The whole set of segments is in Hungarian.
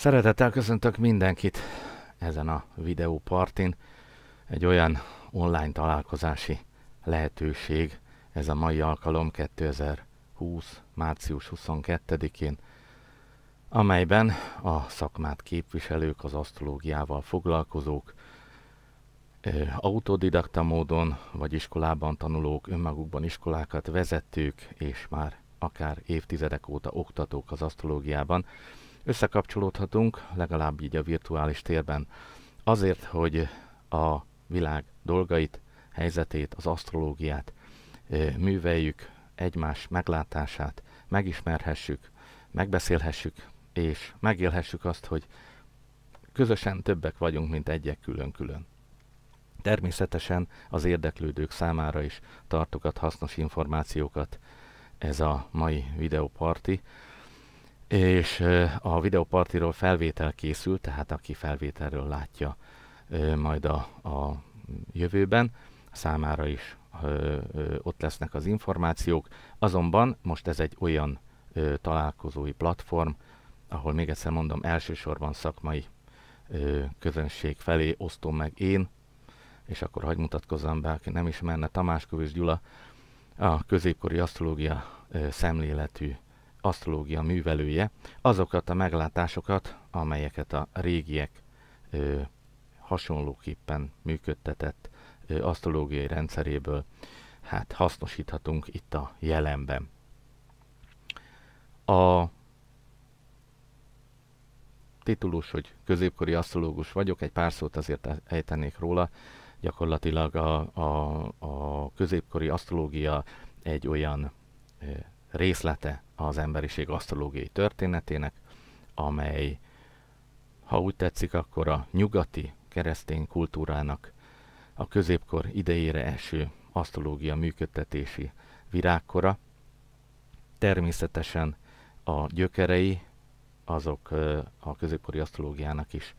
Szeretettel köszöntök mindenkit ezen a videópartin. Egy olyan online találkozási lehetőség, ez a mai alkalom 2020. március 22-én, amelyben a szakmát képviselők, az asztrológiával foglalkozók, autodidakta módon, vagy iskolában tanulók, önmagukban iskolákat vezetők, és már akár évtizedek óta oktatók az asztrológiában, összekapcsolódhatunk, legalább így a virtuális térben, azért, hogy a világ dolgait, helyzetét, az asztrológiát műveljük, egymás meglátását, megismerhessük, megbeszélhessük, és megélhessük azt, hogy közösen többek vagyunk, mint egyek külön-külön. Természetesen az érdeklődők számára is tartogat hasznos információkat ez a mai videóparti, és a videópartiról felvétel készül, tehát aki felvételről látja majd a, a jövőben, számára is ott lesznek az információk. Azonban most ez egy olyan találkozói platform, ahol még egyszer mondom, elsősorban szakmai közönség felé osztom meg én, és akkor hagy mutatkozzam be, aki nem ismerne, Tamás Kövös Gyula, a középkori asztrológia szemléletű asztrológia művelője, azokat a meglátásokat, amelyeket a régiek ö, hasonlóképpen működtetett ö, asztrológiai rendszeréből hát hasznosíthatunk itt a jelenben. A titulus, hogy középkori asztrológus vagyok, egy pár szót azért ejtenék róla. Gyakorlatilag a, a, a középkori asztrológia egy olyan részlete az emberiség asztrológiai történetének, amely, ha úgy tetszik, akkor a nyugati keresztény kultúrának a középkor idejére eső asztrológia működtetési virágkora. Természetesen a gyökerei azok a középkori asztrológiának is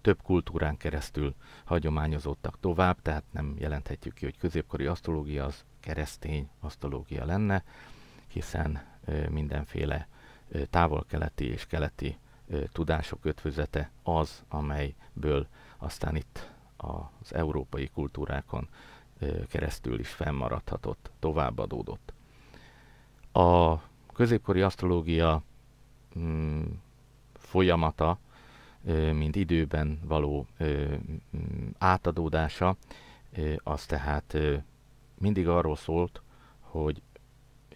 több kultúrán keresztül hagyományozódtak tovább, tehát nem jelenthetjük ki, hogy középkori asztrológia az keresztény asztrológia lenne, hiszen mindenféle távol-keleti és keleti tudások ötvözete az, amelyből aztán itt az európai kultúrákon keresztül is fennmaradhatott, továbbadódott. A középkori asztrológia mm, folyamata, mint időben való mm, átadódása, az tehát mindig arról szólt, hogy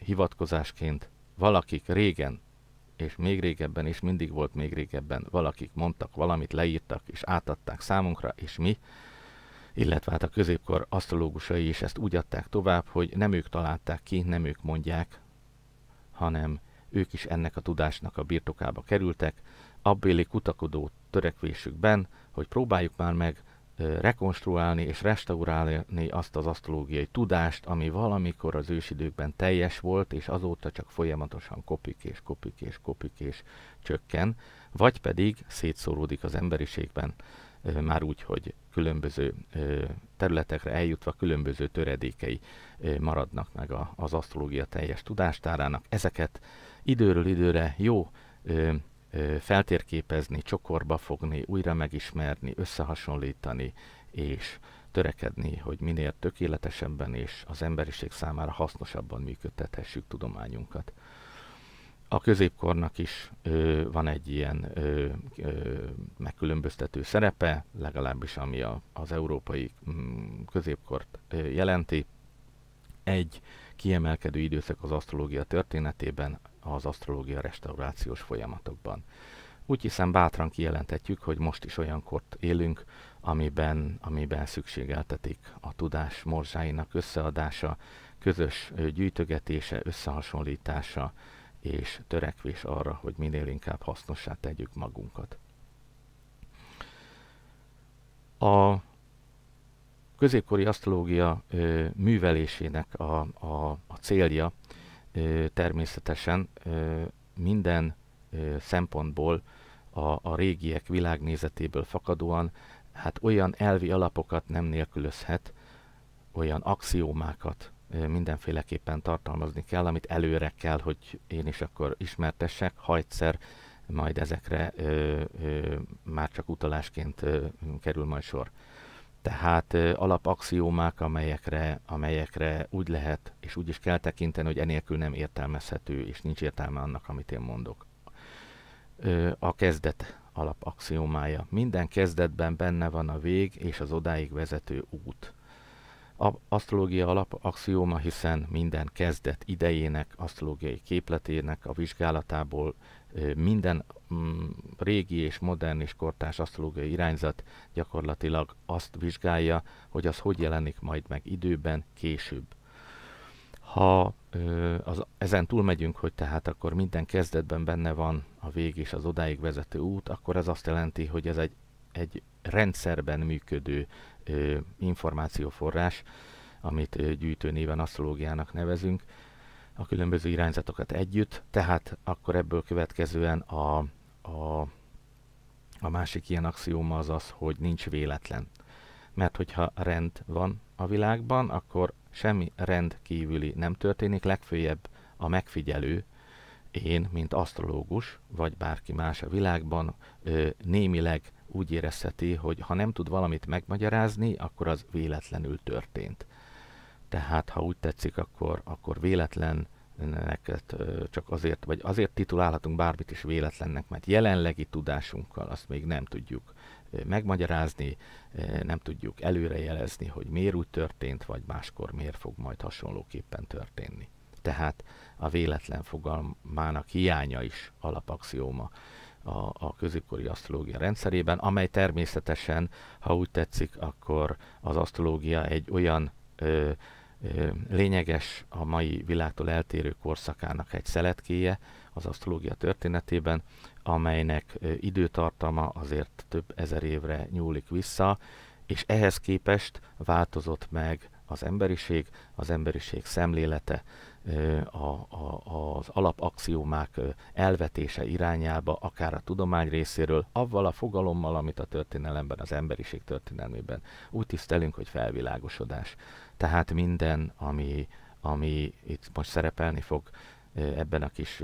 hivatkozásként valakik régen, és még régebben, és mindig volt még régebben, valakik mondtak valamit, leírtak, és átadták számunkra, és mi, illetve hát a középkor asztrológusai is ezt úgy adták tovább, hogy nem ők találták ki, nem ők mondják, hanem ők is ennek a tudásnak a birtokába kerültek, abbéli kutakodó törekvésükben, hogy próbáljuk már meg rekonstruálni és restaurálni azt az asztrológiai tudást, ami valamikor az ősidőkben teljes volt, és azóta csak folyamatosan kopik és kopik és kopik és csökken, vagy pedig szétszóródik az emberiségben, már úgy, hogy különböző területekre eljutva különböző töredékei maradnak meg az asztrológia teljes tudástárának. Ezeket időről időre jó feltérképezni, csokorba fogni, újra megismerni, összehasonlítani, és törekedni, hogy minél tökéletesebben és az emberiség számára hasznosabban működtethessük tudományunkat. A középkornak is ö, van egy ilyen ö, ö, megkülönböztető szerepe, legalábbis ami a, az európai mm, középkort ö, jelenti. Egy kiemelkedő időszak az asztrológia történetében, az asztrológia restaurációs folyamatokban. Úgy hiszem bátran kijelenthetjük, hogy most is olyan kort élünk, amiben, amiben szükségeltetik a tudás morzsáinak összeadása, közös gyűjtögetése, összehasonlítása és törekvés arra, hogy minél inkább hasznossá tegyük magunkat. A középkori asztrológia művelésének a, a, a célja természetesen minden szempontból a, a régiek világnézetéből fakadóan hát olyan elvi alapokat nem nélkülözhet, olyan axiómákat mindenféleképpen tartalmazni kell, amit előre kell, hogy én is akkor ismertessek, ha egyszer majd ezekre ö, ö, már csak utalásként ö, kerül majd sor. Tehát alapaxiómák, amelyekre, amelyekre úgy lehet és úgy is kell tekinteni, hogy enélkül nem értelmezhető, és nincs értelme annak, amit én mondok. A kezdet alapaxiómája. Minden kezdetben benne van a vég és az odáig vezető út. A asztrológia alapaxióma, hiszen minden kezdet idejének, asztrológiai képletének a vizsgálatából minden mm, régi és modern és kortárs asztrológiai irányzat gyakorlatilag azt vizsgálja, hogy az hogy jelenik majd meg időben, később. Ha az, ezen túlmegyünk, hogy tehát akkor minden kezdetben benne van a vég és az odáig vezető út, akkor ez azt jelenti, hogy ez egy, egy rendszerben működő ö, információforrás, amit ö, gyűjtő néven asztrológiának nevezünk, a különböző irányzatokat együtt, tehát akkor ebből következően a, a, a másik ilyen axióma az az, hogy nincs véletlen. Mert hogyha rend van a világban, akkor semmi rend kívüli nem történik, legfőjebb a megfigyelő, én, mint asztrológus, vagy bárki más a világban, némileg úgy érezheti, hogy ha nem tud valamit megmagyarázni, akkor az véletlenül történt. Tehát, ha úgy tetszik, akkor, akkor véletlen neked csak azért, vagy azért titulálhatunk bármit is véletlennek, mert jelenlegi tudásunkkal azt még nem tudjuk megmagyarázni, nem tudjuk előrejelezni, hogy miért úgy történt, vagy máskor miért fog majd hasonlóképpen történni. Tehát a véletlen fogalmának hiánya is alapaxióma a, a középkori asztrológia rendszerében, amely természetesen, ha úgy tetszik, akkor az asztrológia egy olyan ö, lényeges, a mai világtól eltérő korszakának egy szeletkéje az asztrológia történetében, amelynek időtartama azért több ezer évre nyúlik vissza, és ehhez képest változott meg az emberiség, az emberiség szemlélete, a, a, az alapaxiómák elvetése irányába, akár a tudomány részéről, avval a fogalommal, amit a történelemben, az emberiség történelmében úgy tisztelünk, hogy felvilágosodás. Tehát minden, ami, ami itt most szerepelni fog ebben a kis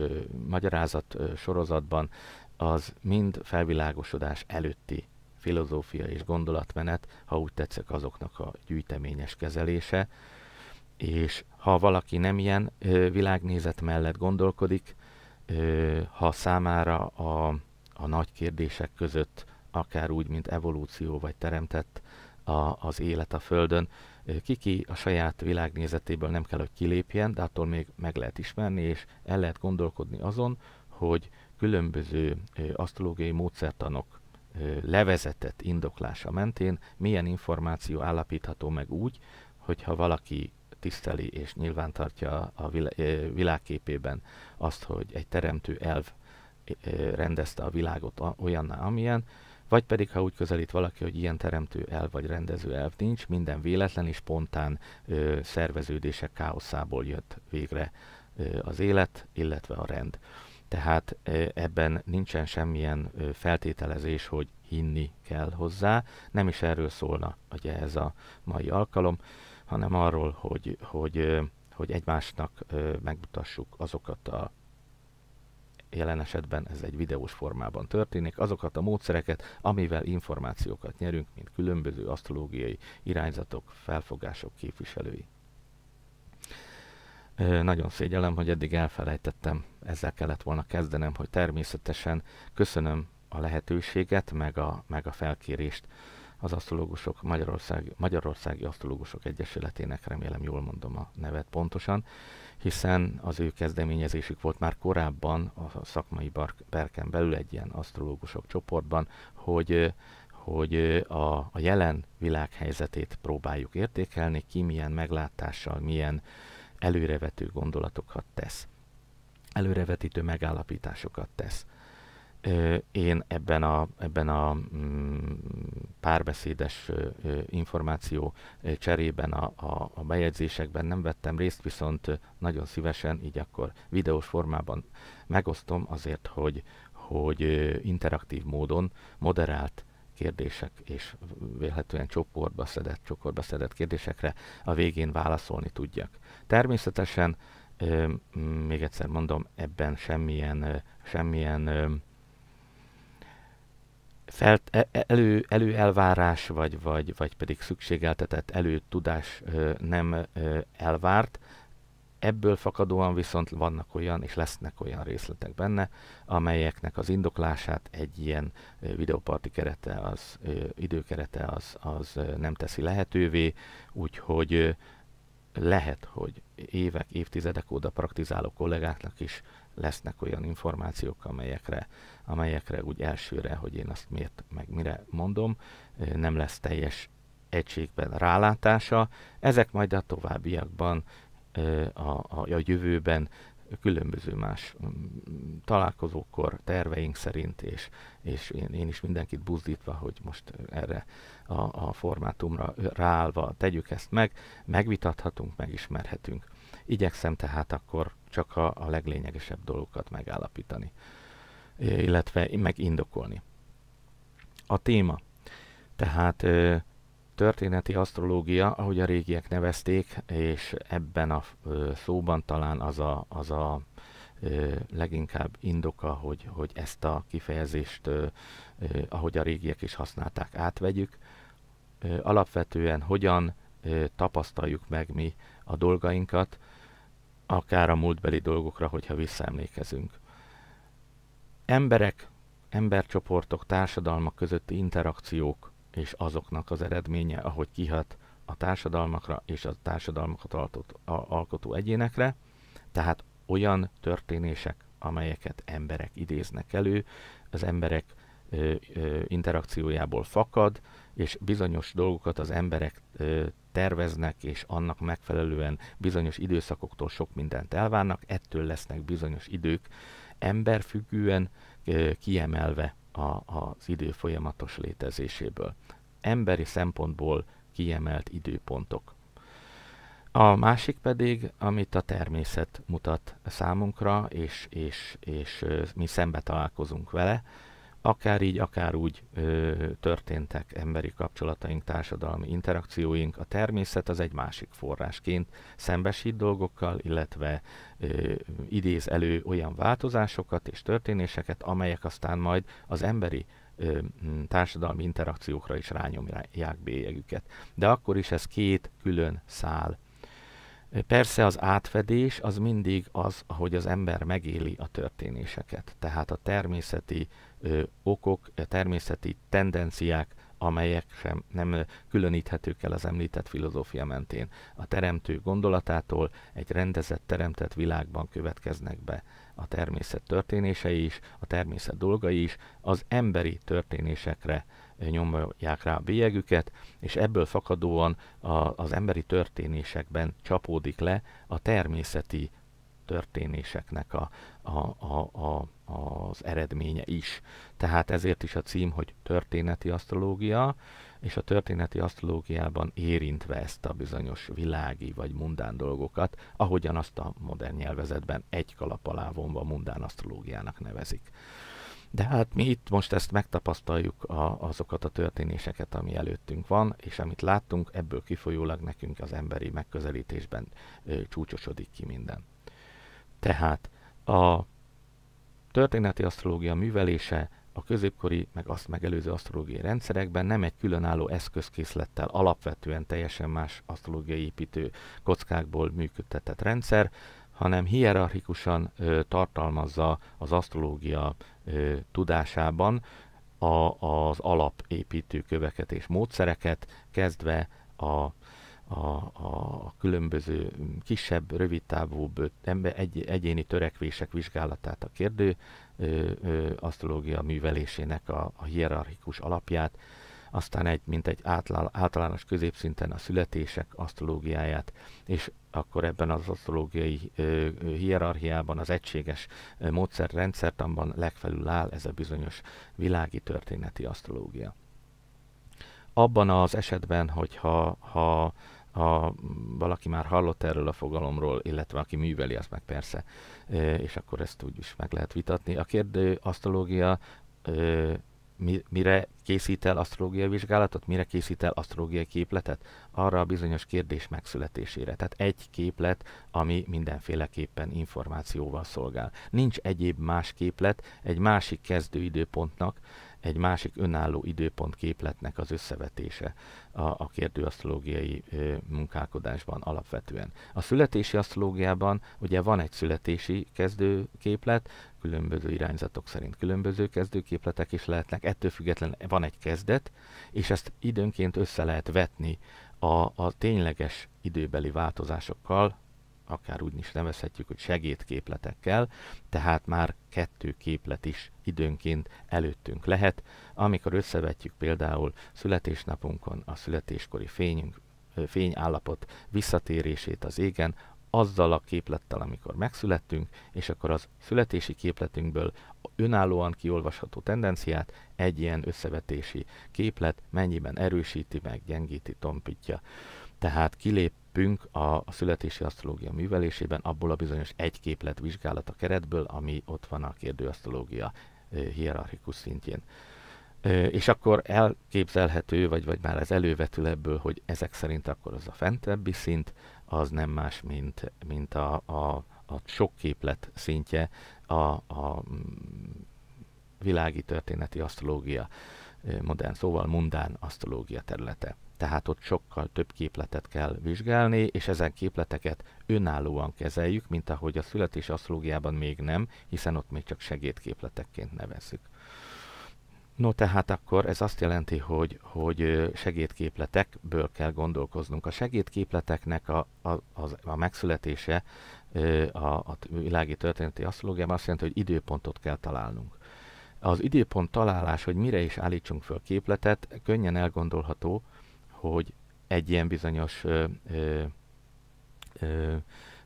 magyarázat sorozatban, az mind felvilágosodás előtti filozófia és gondolatmenet, ha úgy tetszek azoknak a gyűjteményes kezelése, és ha valaki nem ilyen ö, világnézet mellett gondolkodik, ö, ha számára a, a nagy kérdések között, akár úgy, mint evolúció vagy teremtett a, az élet a Földön, kiki a saját világnézetéből nem kell, hogy kilépjen, de attól még meg lehet ismerni, és el lehet gondolkodni azon, hogy különböző asztrológiai módszertanok levezetett indoklása mentén milyen információ állapítható meg úgy, hogyha valaki tiszteli és nyilvántartja a világképében azt, hogy egy teremtő elv rendezte a világot olyanná, amilyen, vagy pedig, ha úgy közelít valaki, hogy ilyen teremtő elv vagy rendező elv nincs, minden véletlen és spontán ö, szerveződések káoszából jött végre ö, az élet, illetve a rend. Tehát ö, ebben nincsen semmilyen ö, feltételezés, hogy hinni kell hozzá, nem is erről szólna ugye ez a mai alkalom, hanem arról, hogy, hogy, hogy egymásnak megmutassuk azokat a jelen esetben ez egy videós formában történik, azokat a módszereket, amivel információkat nyerünk, mint különböző asztrológiai irányzatok, felfogások képviselői. Nagyon szégyellem, hogy eddig elfelejtettem, ezzel kellett volna kezdenem, hogy természetesen köszönöm a lehetőséget, meg a, meg a felkérést az asztrológusok, Magyarország, Magyarországi Asztrológusok Egyesületének, remélem jól mondom a nevet pontosan, hiszen az ő kezdeményezésük volt már korábban a szakmai berken belül egy ilyen asztrológusok csoportban, hogy hogy a, a jelen világhelyzetét próbáljuk értékelni, ki milyen meglátással, milyen előrevető gondolatokat tesz, előrevetítő megállapításokat tesz én ebben a, ebben a mm, párbeszédes információ cserében, a, a, a bejegyzésekben nem vettem részt, viszont nagyon szívesen, így akkor videós formában megosztom azért, hogy, hogy interaktív módon moderált kérdések és vélhetően csoportba szedett, csoportba szedett kérdésekre a végén válaszolni tudjak. Természetesen, még egyszer mondom, ebben semmilyen, semmilyen felt, e, e, elő, előelvárás, vagy, vagy, vagy pedig szükségeltetett előtudás nem elvárt, Ebből fakadóan viszont vannak olyan, és lesznek olyan részletek benne, amelyeknek az indoklását egy ilyen videoparti kerete, az időkerete az, az nem teszi lehetővé, úgyhogy lehet, hogy évek, évtizedek óta praktizáló kollégáknak is lesznek olyan információk, amelyekre, amelyekre úgy elsőre, hogy én azt miért, meg mire mondom, nem lesz teljes egységben rálátása. Ezek majd a továbbiakban a, a, a jövőben különböző más találkozókor, terveink szerint, és, és én, én is mindenkit buzdítva, hogy most erre a, a formátumra ráállva tegyük ezt meg, megvitathatunk, megismerhetünk. Igyekszem tehát akkor csak a, a leglényegesebb dolgokat megállapítani, illetve megindokolni. A téma. Tehát történeti asztrológia, ahogy a régiek nevezték, és ebben a szóban talán az a, az a leginkább indoka, hogy, hogy ezt a kifejezést, ahogy a régiek is használták, átvegyük. Alapvetően hogyan tapasztaljuk meg mi a dolgainkat, akár a múltbeli dolgokra, hogyha visszaemlékezünk. Emberek, embercsoportok, társadalmak közötti interakciók és azoknak az eredménye, ahogy kihat a társadalmakra és a társadalmakat altott, a, alkotó egyénekre, tehát olyan történések, amelyeket emberek idéznek elő, az emberek ö, ö, interakciójából fakad, és bizonyos dolgokat az emberek ö, terveznek, és annak megfelelően bizonyos időszakoktól sok mindent elvárnak, ettől lesznek bizonyos idők emberfüggően kiemelve a, az idő folyamatos létezéséből. Emberi szempontból kiemelt időpontok. A másik pedig, amit a természet mutat számunkra, és, és, és mi szembe találkozunk vele, akár így, akár úgy ö, történtek emberi kapcsolataink, társadalmi interakcióink. A természet az egy másik forrásként szembesít dolgokkal, illetve ö, idéz elő olyan változásokat és történéseket, amelyek aztán majd az emberi ö, társadalmi interakciókra is rányomják bélyegüket. De akkor is ez két külön szál. Persze az átfedés az mindig az, ahogy az ember megéli a történéseket. Tehát a természeti okok, természeti tendenciák, amelyek sem nem különíthetők el az említett filozófia mentén. A teremtő gondolatától egy rendezett, teremtett világban következnek be a természet történései is, a természet dolgai is, az emberi történésekre nyomják rá a bélyegüket, és ebből fakadóan a, az emberi történésekben csapódik le a természeti történéseknek a, a, a, a, az eredménye is. Tehát ezért is a cím, hogy történeti asztrológia, és a történeti asztrológiában érintve ezt a bizonyos világi vagy mundán dolgokat, ahogyan azt a modern nyelvezetben egy kalap alá vonva mundán asztrológiának nevezik. De hát mi itt most ezt megtapasztaljuk a, azokat a történéseket, ami előttünk van, és amit láttunk, ebből kifolyólag nekünk az emberi megközelítésben ö, csúcsosodik ki minden. Tehát a történeti asztrológia művelése a középkori, meg azt megelőző asztrológiai rendszerekben nem egy különálló eszközkészlettel alapvetően teljesen más asztrológiai építő kockákból működtetett rendszer, hanem hierarchikusan ö, tartalmazza az asztrológia ö, tudásában a, az alapépítő köveket és módszereket, kezdve a a, a különböző kisebb, rövidtávú egy, egyéni törekvések vizsgálatát, a kérdő ö, ö, asztrológia művelésének a, a hierarchikus alapját, aztán egy, mint egy általános középszinten a születések asztrológiáját, és akkor ebben az asztrológiai ö, hierarchiában az egységes módszerrendszertanban legfelül áll ez a bizonyos világi történeti asztrológia. Abban az esetben, hogyha ha ha valaki már hallott erről a fogalomról, illetve aki műveli, az meg persze, és akkor ezt úgy is meg lehet vitatni. A kérdő asztrológia mire készít el asztrológiai vizsgálatot, mire készít el asztrológiai képletet? Arra a bizonyos kérdés megszületésére. Tehát egy képlet, ami mindenféleképpen információval szolgál. Nincs egyéb más képlet egy másik kezdőidőpontnak, egy másik önálló időpont képletnek az összevetése a, a kérdőasztrológiai munkálkodásban alapvetően. A születési asztrológiában ugye van egy születési kezdőképlet, különböző irányzatok szerint különböző kezdőképletek is lehetnek, ettől függetlenül van egy kezdet, és ezt időnként össze lehet vetni a, a tényleges időbeli változásokkal, akár úgy is nevezhetjük, hogy segédképletekkel, tehát már kettő képlet is időnként előttünk lehet, amikor összevetjük például születésnapunkon a születéskori fényünk, fényállapot visszatérését az égen, azzal a képlettel, amikor megszülettünk, és akkor az születési képletünkből önállóan kiolvasható tendenciát egy ilyen összevetési képlet mennyiben erősíti meg, gyengíti, tompítja. Tehát a, a születési asztrológia művelésében abból a bizonyos egy képlet vizsgálata keretből, ami ott van a kérdőasztrológia hierarchikus szintjén. És akkor elképzelhető, vagy, vagy már ez elővetül ebből, hogy ezek szerint akkor az a fentebbi szint, az nem más, mint, mint a, a, a sok képlet szintje a, a mm, világi történeti asztrológia modern szóval mundán asztrológia területe. Tehát ott sokkal több képletet kell vizsgálni, és ezen képleteket önállóan kezeljük, mint ahogy a születés asztrológiában még nem, hiszen ott még csak segédképletekként nevezzük. No, tehát akkor ez azt jelenti, hogy, hogy segédképletekből kell gondolkoznunk. A segédképleteknek a, a, a, a megszületése a, a világi történeti asztrológiában azt jelenti, hogy időpontot kell találnunk. Az időpont találás, hogy mire is állítsunk föl képletet, könnyen elgondolható, hogy egy ilyen bizonyos ö, ö, ö,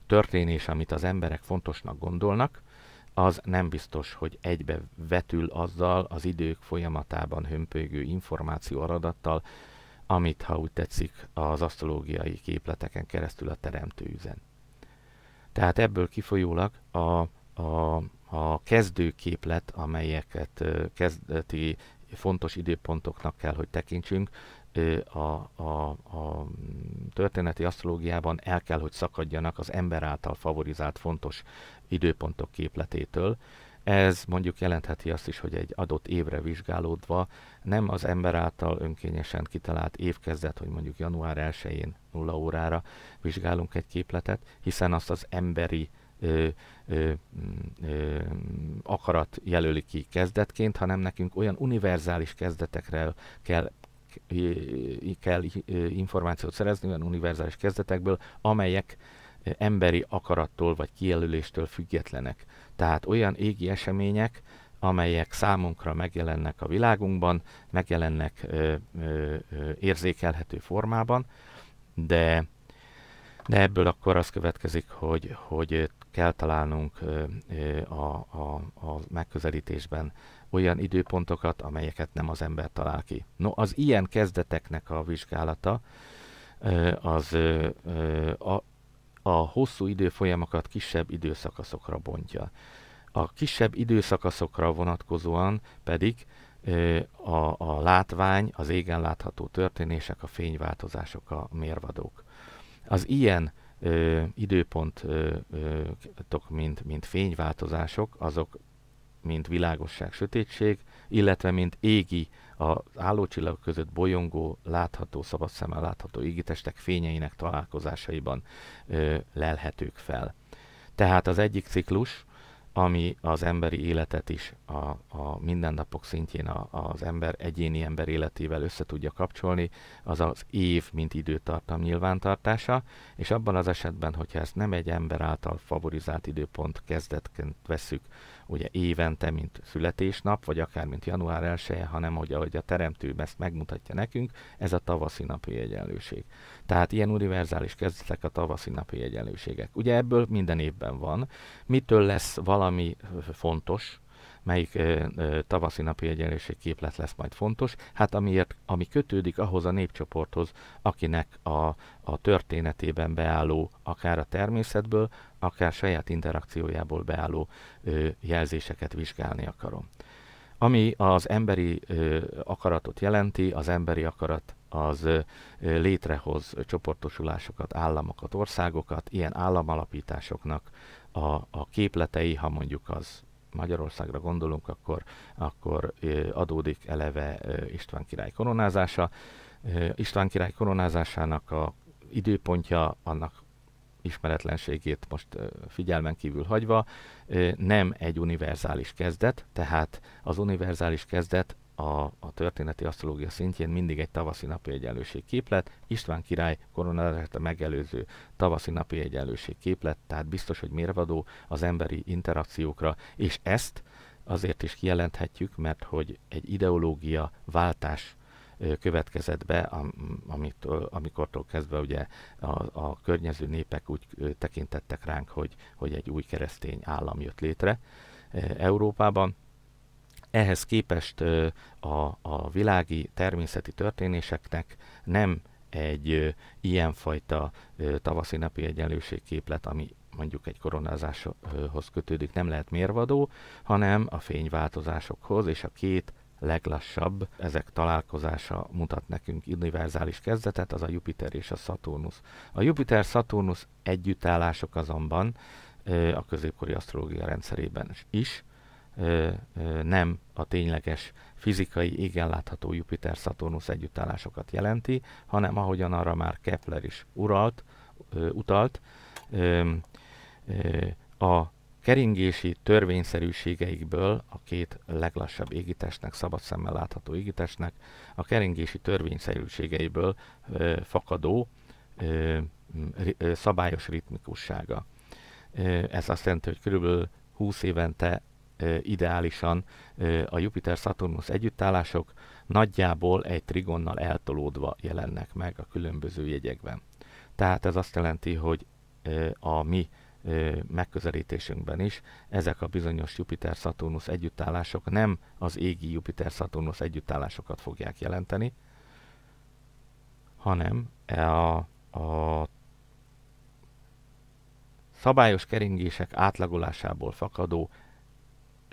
történés, amit az emberek fontosnak gondolnak, az nem biztos, hogy egybe vetül azzal az idők folyamatában hömpölygő információ aradattal, amit, ha úgy tetszik, az asztrológiai képleteken keresztül a teremtő üzen. Tehát ebből kifolyólag a, a, a kezdőképlet, amelyeket kezdeti fontos időpontoknak kell, hogy tekintsünk, a, a, a történeti asztrológiában el kell, hogy szakadjanak az ember által favorizált fontos időpontok képletétől. Ez mondjuk jelentheti azt is, hogy egy adott évre vizsgálódva nem az ember által önkényesen kitalált évkezdet, hogy mondjuk január 1-én 0 órára vizsgálunk egy képletet, hiszen azt az emberi ö, ö, ö, akarat jelöli ki kezdetként, hanem nekünk olyan univerzális kezdetekre kell kell információt szerezni olyan univerzális kezdetekből, amelyek emberi akarattól vagy kijelöléstől függetlenek. Tehát olyan égi események, amelyek számunkra megjelennek a világunkban, megjelennek ö, ö, ö, érzékelhető formában, de, de ebből akkor az következik, hogy, hogy kell találnunk ö, ö, a, a, a megközelítésben olyan időpontokat, amelyeket nem az ember talál ki. No, az ilyen kezdeteknek a vizsgálata az a, a hosszú időfolyamokat kisebb időszakaszokra bontja. A kisebb időszakaszokra vonatkozóan pedig a, a látvány, az égen látható történések, a fényváltozások a mérvadók. Az ilyen ö, időpontok, mint, mint fényváltozások, azok mint világosság, sötétség, illetve mint égi, az állócsillagok között bolyongó, látható, szabad szemmel látható égitestek fényeinek találkozásaiban ö, lelhetők fel. Tehát az egyik ciklus, ami az emberi életet is a, a mindennapok szintjén a, az ember egyéni ember életével össze tudja kapcsolni, az az év, mint időtartam nyilvántartása, és abban az esetben, hogyha ezt nem egy ember által favorizált időpont kezdetként veszük, ugye évente, mint születésnap, vagy akár mint január 1 hanem hogy ahogy a teremtő ezt megmutatja nekünk, ez a tavaszi napi egyenlőség. Tehát ilyen univerzális kezdetek a tavaszi napi egyenlőségek. Ugye ebből minden évben van. Mitől lesz valami fontos, melyik ö, ö, tavaszi napi egyenlőség képlet lesz majd fontos, hát amiért, ami kötődik ahhoz a népcsoporthoz, akinek a, a történetében beálló, akár a természetből, akár saját interakciójából beálló ö, jelzéseket vizsgálni akarom. Ami az emberi ö, akaratot jelenti, az emberi akarat az ö, létrehoz csoportosulásokat, államokat, országokat, ilyen államalapításoknak a, a képletei, ha mondjuk az Magyarországra gondolunk, akkor, akkor adódik eleve István király koronázása. István király koronázásának a időpontja, annak ismeretlenségét most figyelmen kívül hagyva, nem egy univerzális kezdet, tehát az univerzális kezdet a, a történeti asztrológia szintjén mindig egy tavaszi napi egyenlőség képlet, István király koronázását megelőző tavaszi napi egyenlőség képlet, tehát biztos, hogy mérvadó az emberi interakciókra, és ezt azért is kijelenthetjük, mert hogy egy ideológia váltás következett be, amitől, amikortól kezdve ugye a, a környező népek úgy tekintettek ránk, hogy, hogy egy új keresztény állam jött létre Európában. Ehhez képest a, a világi természeti történéseknek nem egy ilyenfajta tavaszi napi egyenlőségképlet, ami mondjuk egy koronázáshoz kötődik, nem lehet mérvadó, hanem a fényváltozásokhoz és a két leglassabb, ezek találkozása mutat nekünk univerzális kezdetet, az a Jupiter és a Saturnus. A Jupiter-Saturnus együttállások azonban a középkori asztrológia rendszerében is nem a tényleges fizikai égen látható Jupiter-Saturnus együttállásokat jelenti, hanem ahogyan arra már Kepler is uralt, utalt, a keringési törvényszerűségeikből a két leglassabb égitestnek, szabad szemmel látható égitestnek, a keringési törvényszerűségeiből fakadó szabályos ritmikussága. Ez azt jelenti, hogy körülbelül 20 évente ideálisan a Jupiter-Saturnus együttállások nagyjából egy trigonnal eltolódva jelennek meg a különböző jegyekben. Tehát ez azt jelenti, hogy a mi megközelítésünkben is ezek a bizonyos Jupiter-Saturnus együttállások nem az égi Jupiter-Saturnus együttállásokat fogják jelenteni, hanem a, a szabályos keringések átlagolásából fakadó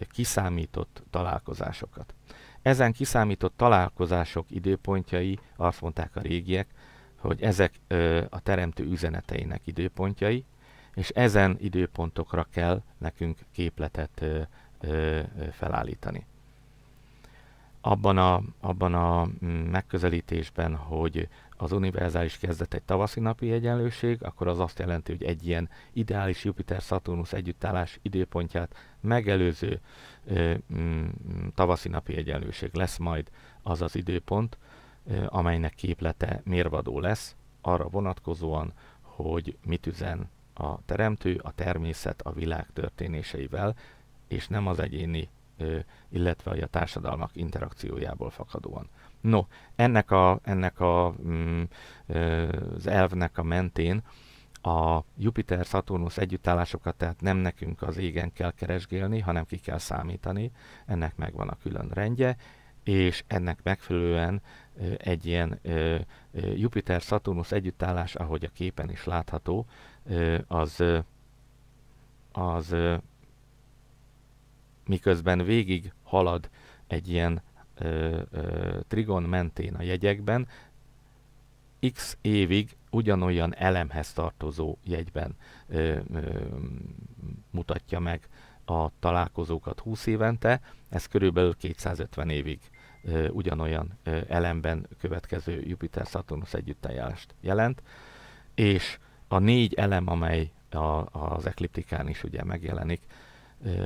kiszámított találkozásokat. Ezen kiszámított találkozások időpontjai, azt mondták a régiek, hogy ezek ö, a teremtő üzeneteinek időpontjai, és ezen időpontokra kell nekünk képletet ö, ö, felállítani. Abban a, abban a mm, megközelítésben, hogy az univerzális kezdet egy tavaszi napi egyenlőség, akkor az azt jelenti, hogy egy ilyen ideális Jupiter-Saturnus együttállás időpontját megelőző ö, mm, tavaszi napi egyenlőség lesz majd az az időpont, ö, amelynek képlete mérvadó lesz, arra vonatkozóan, hogy mit üzen a teremtő, a természet, a világ történéseivel, és nem az egyéni, illetve a társadalmak interakciójából fakadóan. No, ennek, a, ennek a, mm, az elvnek a mentén a Jupiter-Saturnus együttállásokat tehát nem nekünk az égen kell keresgélni, hanem ki kell számítani, ennek megvan a külön rendje, és ennek megfelelően egy ilyen Jupiter-Saturnus együttállás, ahogy a képen is látható, az, az miközben végig halad egy ilyen trigon mentén a jegyekben, x évig ugyanolyan elemhez tartozó jegyben ö, ö, mutatja meg a találkozókat 20 évente, ez körülbelül 250 évig ö, ugyanolyan ö, elemben következő Jupiter-Saturnus együttállást jelent, és a négy elem, amely a, az ekliptikán is ugye megjelenik,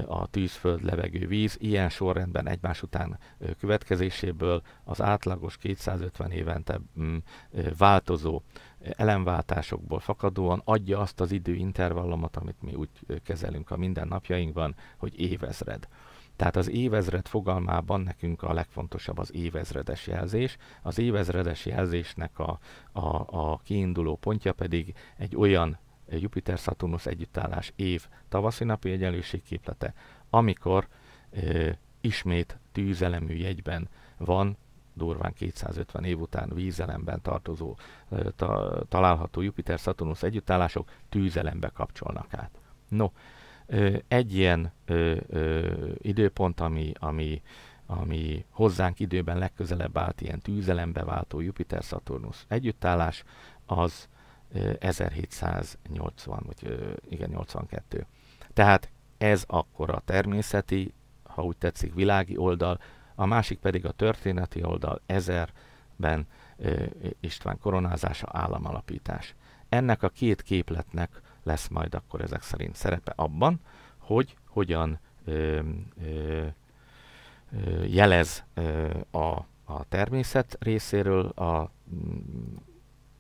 a tűz, föld, levegő, víz, ilyen sorrendben egymás után következéséből az átlagos 250 évente mm, változó elemváltásokból fakadóan adja azt az időintervallumot, amit mi úgy kezelünk a mindennapjainkban, hogy évezred. Tehát az évezred fogalmában nekünk a legfontosabb az évezredes jelzés. Az évezredes jelzésnek a, a, a kiinduló pontja pedig egy olyan Jupiter-Saturnus együttállás év tavaszi napi egyenlőség képlete, amikor e, ismét tűzelemű jegyben van, durván 250 év után vízelemben tartozó, ta, található Jupiter-Saturnus együttállások tűzelembe kapcsolnak át. No, egy ilyen ö, ö, időpont, ami, ami, ami hozzánk időben legközelebb állt, ilyen tűzelembe váltó Jupiter-Saturnus együttállás, az ö, 1780, vagy igen, 82. Tehát ez akkor a természeti, ha úgy tetszik, világi oldal, a másik pedig a történeti oldal, ezerben István koronázása, államalapítás. Ennek a két képletnek lesz majd akkor ezek szerint szerepe abban, hogy hogyan ö, ö, jelez ö, a, a természet részéről a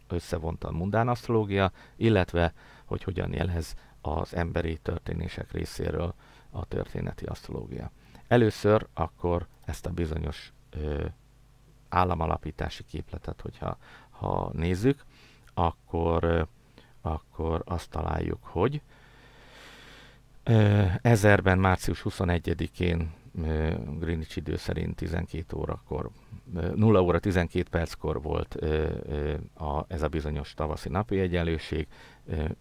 összevontan mundán asztrológia, illetve hogy hogyan jelez az emberi történések részéről a történeti asztrológia. Először akkor ezt a bizonyos ö, államalapítási képletet, hogyha ha nézzük, akkor, ö, akkor azt találjuk, hogy ö, ezerben március 21-én Greenwich idő szerint 12 órakor, 0 óra 12 perckor volt a, ez a bizonyos tavaszi napi egyenlőség.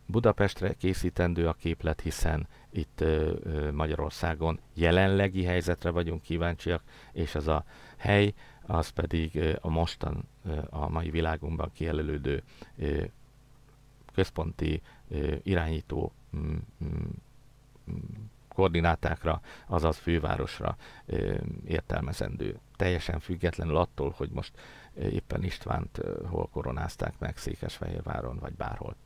Budapestre készítendő a képlet, hiszen itt Magyarországon jelenlegi helyzetre vagyunk kíváncsiak, és az a hely, az pedig a mostan, a mai világunkban kijelölődő központi irányító koordinátákra, azaz fővárosra értelmezendő. Teljesen függetlenül attól, hogy most éppen Istvánt hol koronázták meg Székesfehérváron, vagy bárhol.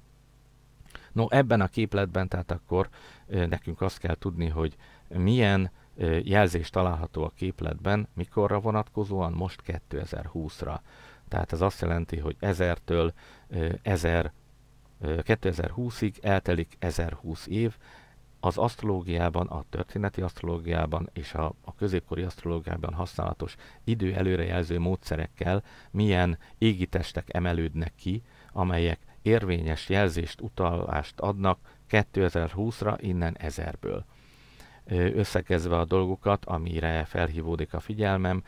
No, ebben a képletben tehát akkor nekünk azt kell tudni, hogy milyen jelzés található a képletben, mikorra vonatkozóan, most 2020-ra. Tehát ez azt jelenti, hogy 1000-től 1000 2020-ig eltelik 1020 év, az asztrológiában, a történeti asztrológiában és a, a középkori asztrológiában használatos idő előrejelző módszerekkel milyen égitestek emelődnek ki, amelyek érvényes jelzést, utalást adnak 2020-ra innen 1000-ből. Összekezve a dolgokat, amire felhívódik a figyelmem,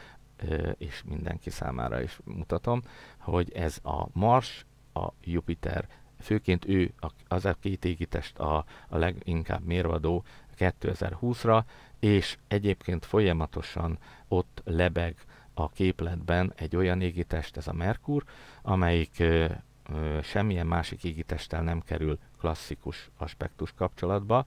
és mindenki számára is mutatom, hogy ez a Mars, a Jupiter főként ő az a két égitest a, a leginkább mérvadó 2020-ra, és egyébként folyamatosan ott lebeg a képletben egy olyan égitest, ez a Merkur, amelyik ö, ö, semmilyen másik égitesttel nem kerül klasszikus aspektus kapcsolatba.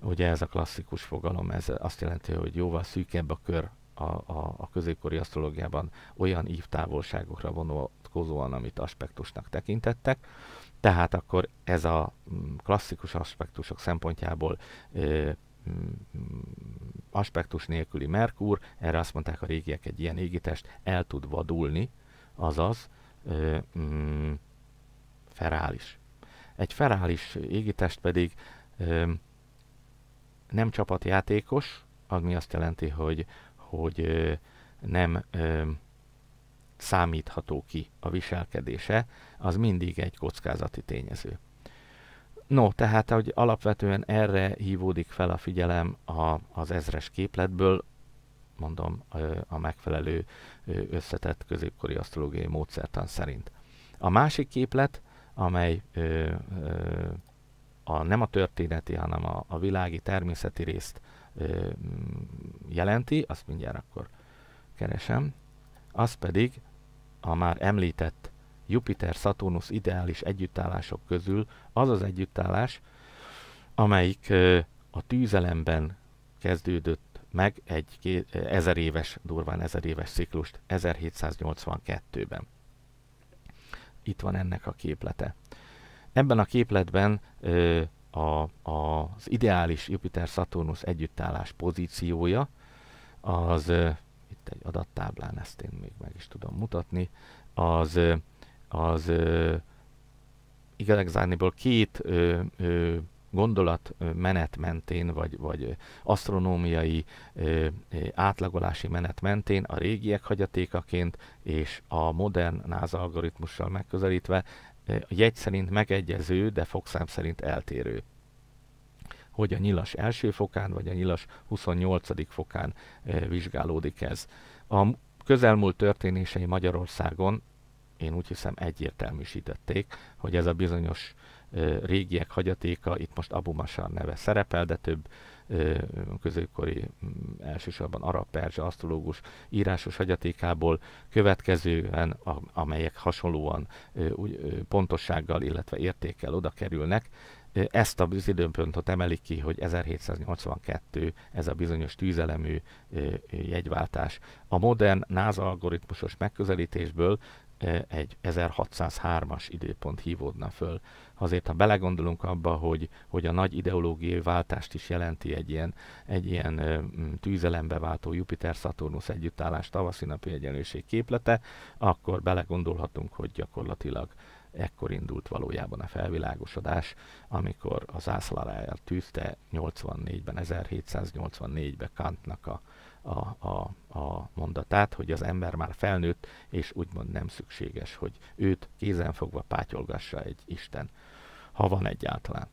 Ugye ez a klasszikus fogalom, ez azt jelenti, hogy jóval szűkebb a kör a, a, a középkori asztrológiában olyan ívtávolságokra vonatkozóan, amit aspektusnak tekintettek. Tehát akkor ez a mm, klasszikus aspektusok szempontjából ö, mm, aspektus nélküli Merkur, erre azt mondták a régiek, egy ilyen égitest el tud vadulni, azaz ö, mm, ferális. Egy ferális égitest pedig ö, nem csapatjátékos, ami azt jelenti, hogy, hogy ö, nem ö, számítható ki a viselkedése, az mindig egy kockázati tényező. No, tehát hogy alapvetően erre hívódik fel a figyelem a, az ezres képletből, mondom, a megfelelő összetett középkori asztrológiai módszertan szerint. A másik képlet, amely ö, ö, a, nem a történeti, hanem a, a világi természeti részt ö, jelenti, azt mindjárt akkor keresem, az pedig a már említett Jupiter-Saturnus ideális együttállások közül az az együttállás, amelyik a tűzelemben kezdődött meg egy ezer éves, durván ezer éves ciklust 1782-ben. Itt van ennek a képlete. Ebben a képletben ö, a, a, az ideális Jupiter-Saturnus együttállás pozíciója az itt egy adattáblán, ezt én még meg is tudom mutatni, az, az igazániból két ö, ö, gondolat menet mentén, vagy, vagy asztronómiai ö, átlagolási menet mentén a régiek hagyatékaként és a modern NASA algoritmussal megközelítve jegy szerint megegyező, de fogszám szerint eltérő hogy a nyilas első fokán, vagy a nyilas 28. fokán e, vizsgálódik ez. A közelmúlt történései Magyarországon én úgy hiszem egyértelműsítették, hogy ez a bizonyos e, régiek hagyatéka, itt most Abu Masar neve szerepel, de több e, középkori, elsősorban arab perzsa asztrológus írásos hagyatékából következően, amelyek hasonlóan úgy, pontossággal, illetve értékkel oda kerülnek, ezt a időpontot emelik ki, hogy 1782 ez a bizonyos tűzelemű jegyváltás. A modern NASA algoritmusos megközelítésből egy 1603-as időpont hívódna föl. Azért, ha belegondolunk abba, hogy, hogy a nagy ideológiai váltást is jelenti egy ilyen, egy ilyen tűzelembe váltó Jupiter-Saturnus együttállás tavaszi napi egyenlőség képlete, akkor belegondolhatunk, hogy gyakorlatilag ekkor indult valójában a felvilágosodás, amikor az ászlaláját tűzte 84-ben, 1784-ben Kantnak a, a, a, a mondatát, hogy az ember már felnőtt, és úgymond nem szükséges, hogy őt kézenfogva pátyolgassa egy Isten, ha van egyáltalán.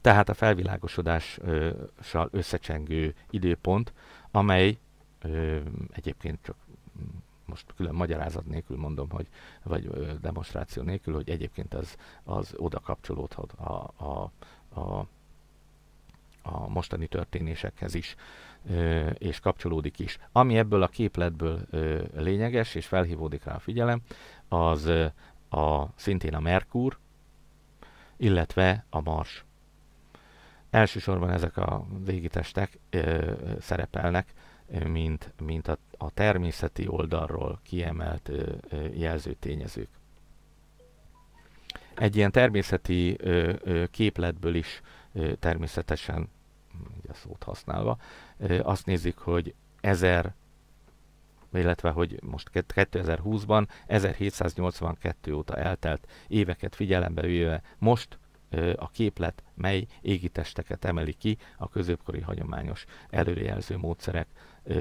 Tehát a felvilágosodással összecsengő időpont, amely ö, egyébként csak most külön magyarázat nélkül mondom, hogy, vagy demonstráció nélkül, hogy egyébként az, az oda kapcsolódhat a, a, a, a mostani történésekhez is, ö, és kapcsolódik is. Ami ebből a képletből ö, lényeges, és felhívódik rá a figyelem, az a, szintén a Merkur, illetve a Mars. Elsősorban ezek a végitestek ö, szerepelnek mint, mint a, a természeti oldalról kiemelt jelzőtényezők. Egy ilyen természeti képletből is természetesen, ugye a szót használva, azt nézik, hogy 1000 illetve hogy most 2020-ban 1782 óta eltelt éveket figyelembe véve most a képlet mely égitesteket emeli ki a középkori hagyományos előrejelző módszerek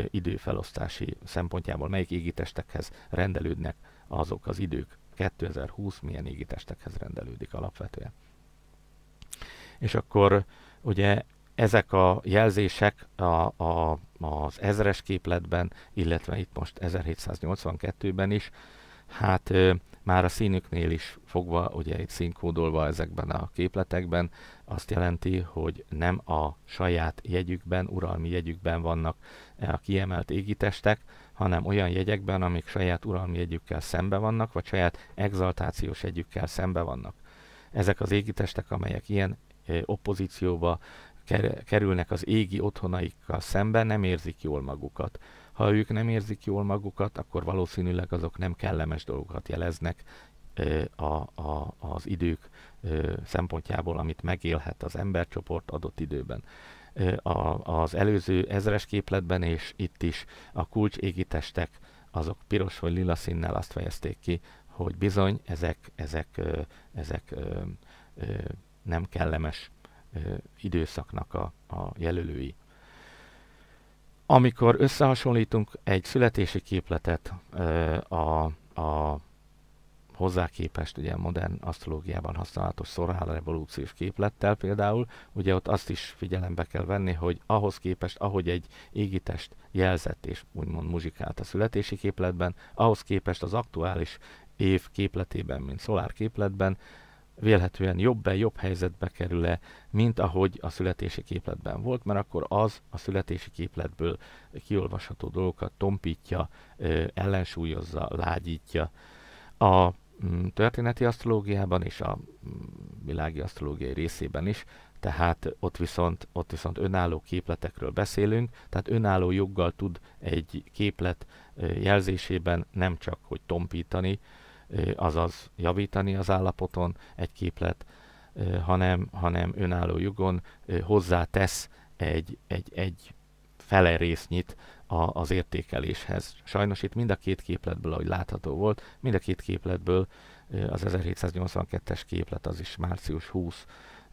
időfelosztási szempontjából, melyik égitestekhez rendelődnek azok az idők. 2020 milyen égitestekhez rendelődik alapvetően. És akkor ugye ezek a jelzések a, a, az ezres képletben, illetve itt most 1782-ben is, hát már a színüknél is fogva, ugye itt színkódolva ezekben a képletekben, azt jelenti, hogy nem a saját jegyükben, uralmi jegyükben vannak a kiemelt égitestek, hanem olyan jegyekben, amik saját uralmi jegyükkel szembe vannak, vagy saját exaltációs jegyükkel szembe vannak. Ezek az égitestek, amelyek ilyen opozícióba kerülnek az égi otthonaikkal szembe, nem érzik jól magukat. Ha ők nem érzik jól magukat, akkor valószínűleg azok nem kellemes dolgokat jeleznek a, a, az idők szempontjából, amit megélhet az embercsoport adott időben. A, az előző ezres képletben és itt is a kulcs égitestek azok piros vagy lila színnel azt fejezték ki, hogy bizony ezek, ezek, ezek nem kellemes időszaknak a, a jelölői. Amikor összehasonlítunk egy születési képletet a, a hozzá képest ugye modern asztrológiában használatos szorál revolúciós képlettel például, ugye ott azt is figyelembe kell venni, hogy ahhoz képest, ahogy egy égitest jelzett és úgymond muzsikált a születési képletben, ahhoz képest az aktuális év képletében, mint szolár képletben, vélhetően jobb-e, jobb helyzetbe kerül-e, mint ahogy a születési képletben volt, mert akkor az a születési képletből kiolvasható dolgokat tompítja, ellensúlyozza, lágyítja. A történeti asztrológiában és a mm, világi asztrológiai részében is, tehát ott viszont, ott viszont önálló képletekről beszélünk, tehát önálló joggal tud egy képlet jelzésében nem csak hogy tompítani, azaz javítani az állapoton egy képlet, hanem, hanem önálló jogon hozzátesz egy, egy, egy fele résznyit a, az értékeléshez. Sajnos itt mind a két képletből, ahogy látható volt, mind a két képletből az 1782-es képlet az is március 20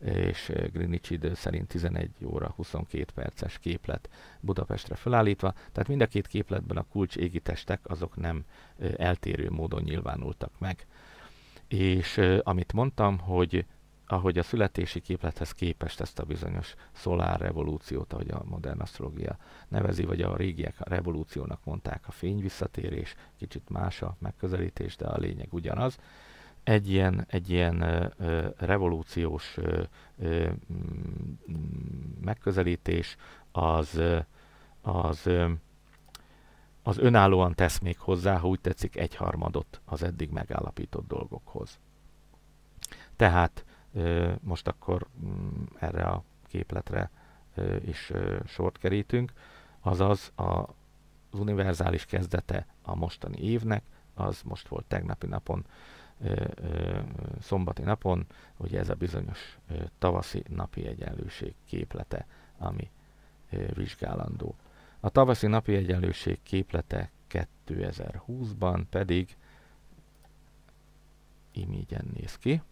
és Greenwich idő szerint 11 óra 22 perces képlet Budapestre felállítva, tehát mind a két képletben a kulcs égitestek azok nem eltérő módon nyilvánultak meg. És amit mondtam, hogy ahogy a születési képlethez képest ezt a bizonyos szolár revolúciót, ahogy a modern asztrológia nevezi, vagy a régiek a revolúciónak mondták, a fény visszatérés, kicsit más a megközelítés, de a lényeg ugyanaz egy ilyen, egy ilyen ö, ö, revolúciós ö, ö, megközelítés az, az, ö, az önállóan tesz még hozzá, ha úgy tetszik, egyharmadot az eddig megállapított dolgokhoz. Tehát most akkor mm, erre a képletre is sort kerítünk, azaz a, az univerzális kezdete a mostani évnek, az most volt tegnapi napon, szombati napon, ugye ez a bizonyos tavaszi napi egyenlőség képlete, ami vizsgálandó. A tavaszi napi egyenlőség képlete 2020-ban pedig imígyen néz ki.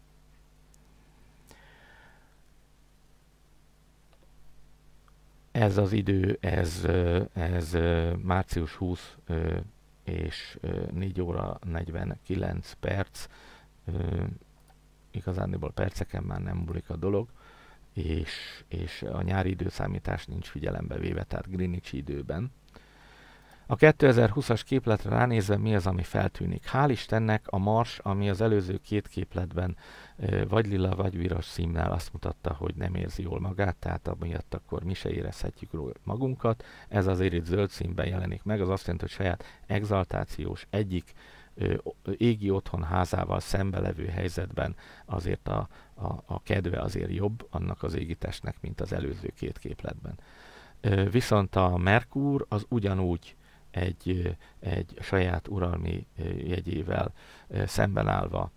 Ez az idő, ez, ez március 20 és 4 óra 49 perc. Igazániból perceken már nem múlik a dolog, és, és a nyári időszámítás nincs figyelembe véve, tehát Greenwich időben. A 2020-as képletre ránézve mi az, ami feltűnik? Hál' Istennek a Mars, ami az előző két képletben vagy lila, vagy viras színnel azt mutatta, hogy nem érzi jól magát, tehát amiatt akkor mi se érezhetjük magunkat. Ez azért itt zöld színben jelenik meg, az azt jelenti, hogy saját exaltációs egyik égi otthon házával szembe levő helyzetben azért a, a, a kedve azért jobb annak az égitestnek, mint az előző két képletben. Viszont a Merkur az ugyanúgy egy, egy saját uralmi jegyével szemben állva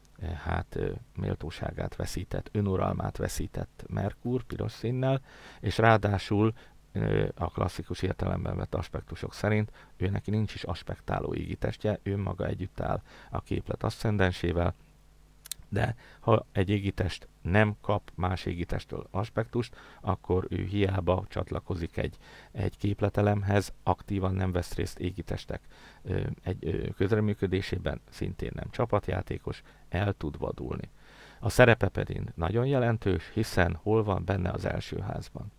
hát méltóságát veszített, önuralmát veszített Merkur piros színnel, és ráadásul a klasszikus értelemben vett aspektusok szerint ő neki nincs is aspektáló égitestje, ő maga együtt áll a képlet aszcendensével, de ha egy égitest nem kap más égitestől aspektust, akkor ő hiába csatlakozik egy, egy képletelemhez, aktívan nem vesz részt égitestek egy közreműködésében, szintén nem csapatjátékos, el tud vadulni. A szerepe pedig nagyon jelentős, hiszen hol van benne az első házban.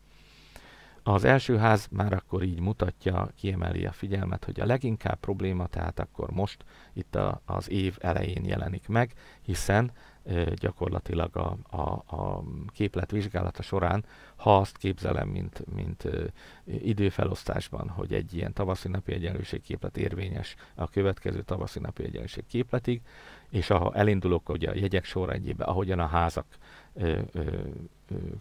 Az első ház már akkor így mutatja, kiemeli a figyelmet, hogy a leginkább probléma tehát akkor most itt a, az év elején jelenik meg, hiszen e, gyakorlatilag a, a, a képlet vizsgálata során, ha azt képzelem, mint, mint e, időfelosztásban, hogy egy ilyen tavaszi napi egyenlőség képlet érvényes a következő tavaszi napi egyenlőség képletig, és ha elindulok ugye a jegyek sorrendjébe, ahogyan a házak ö, ö,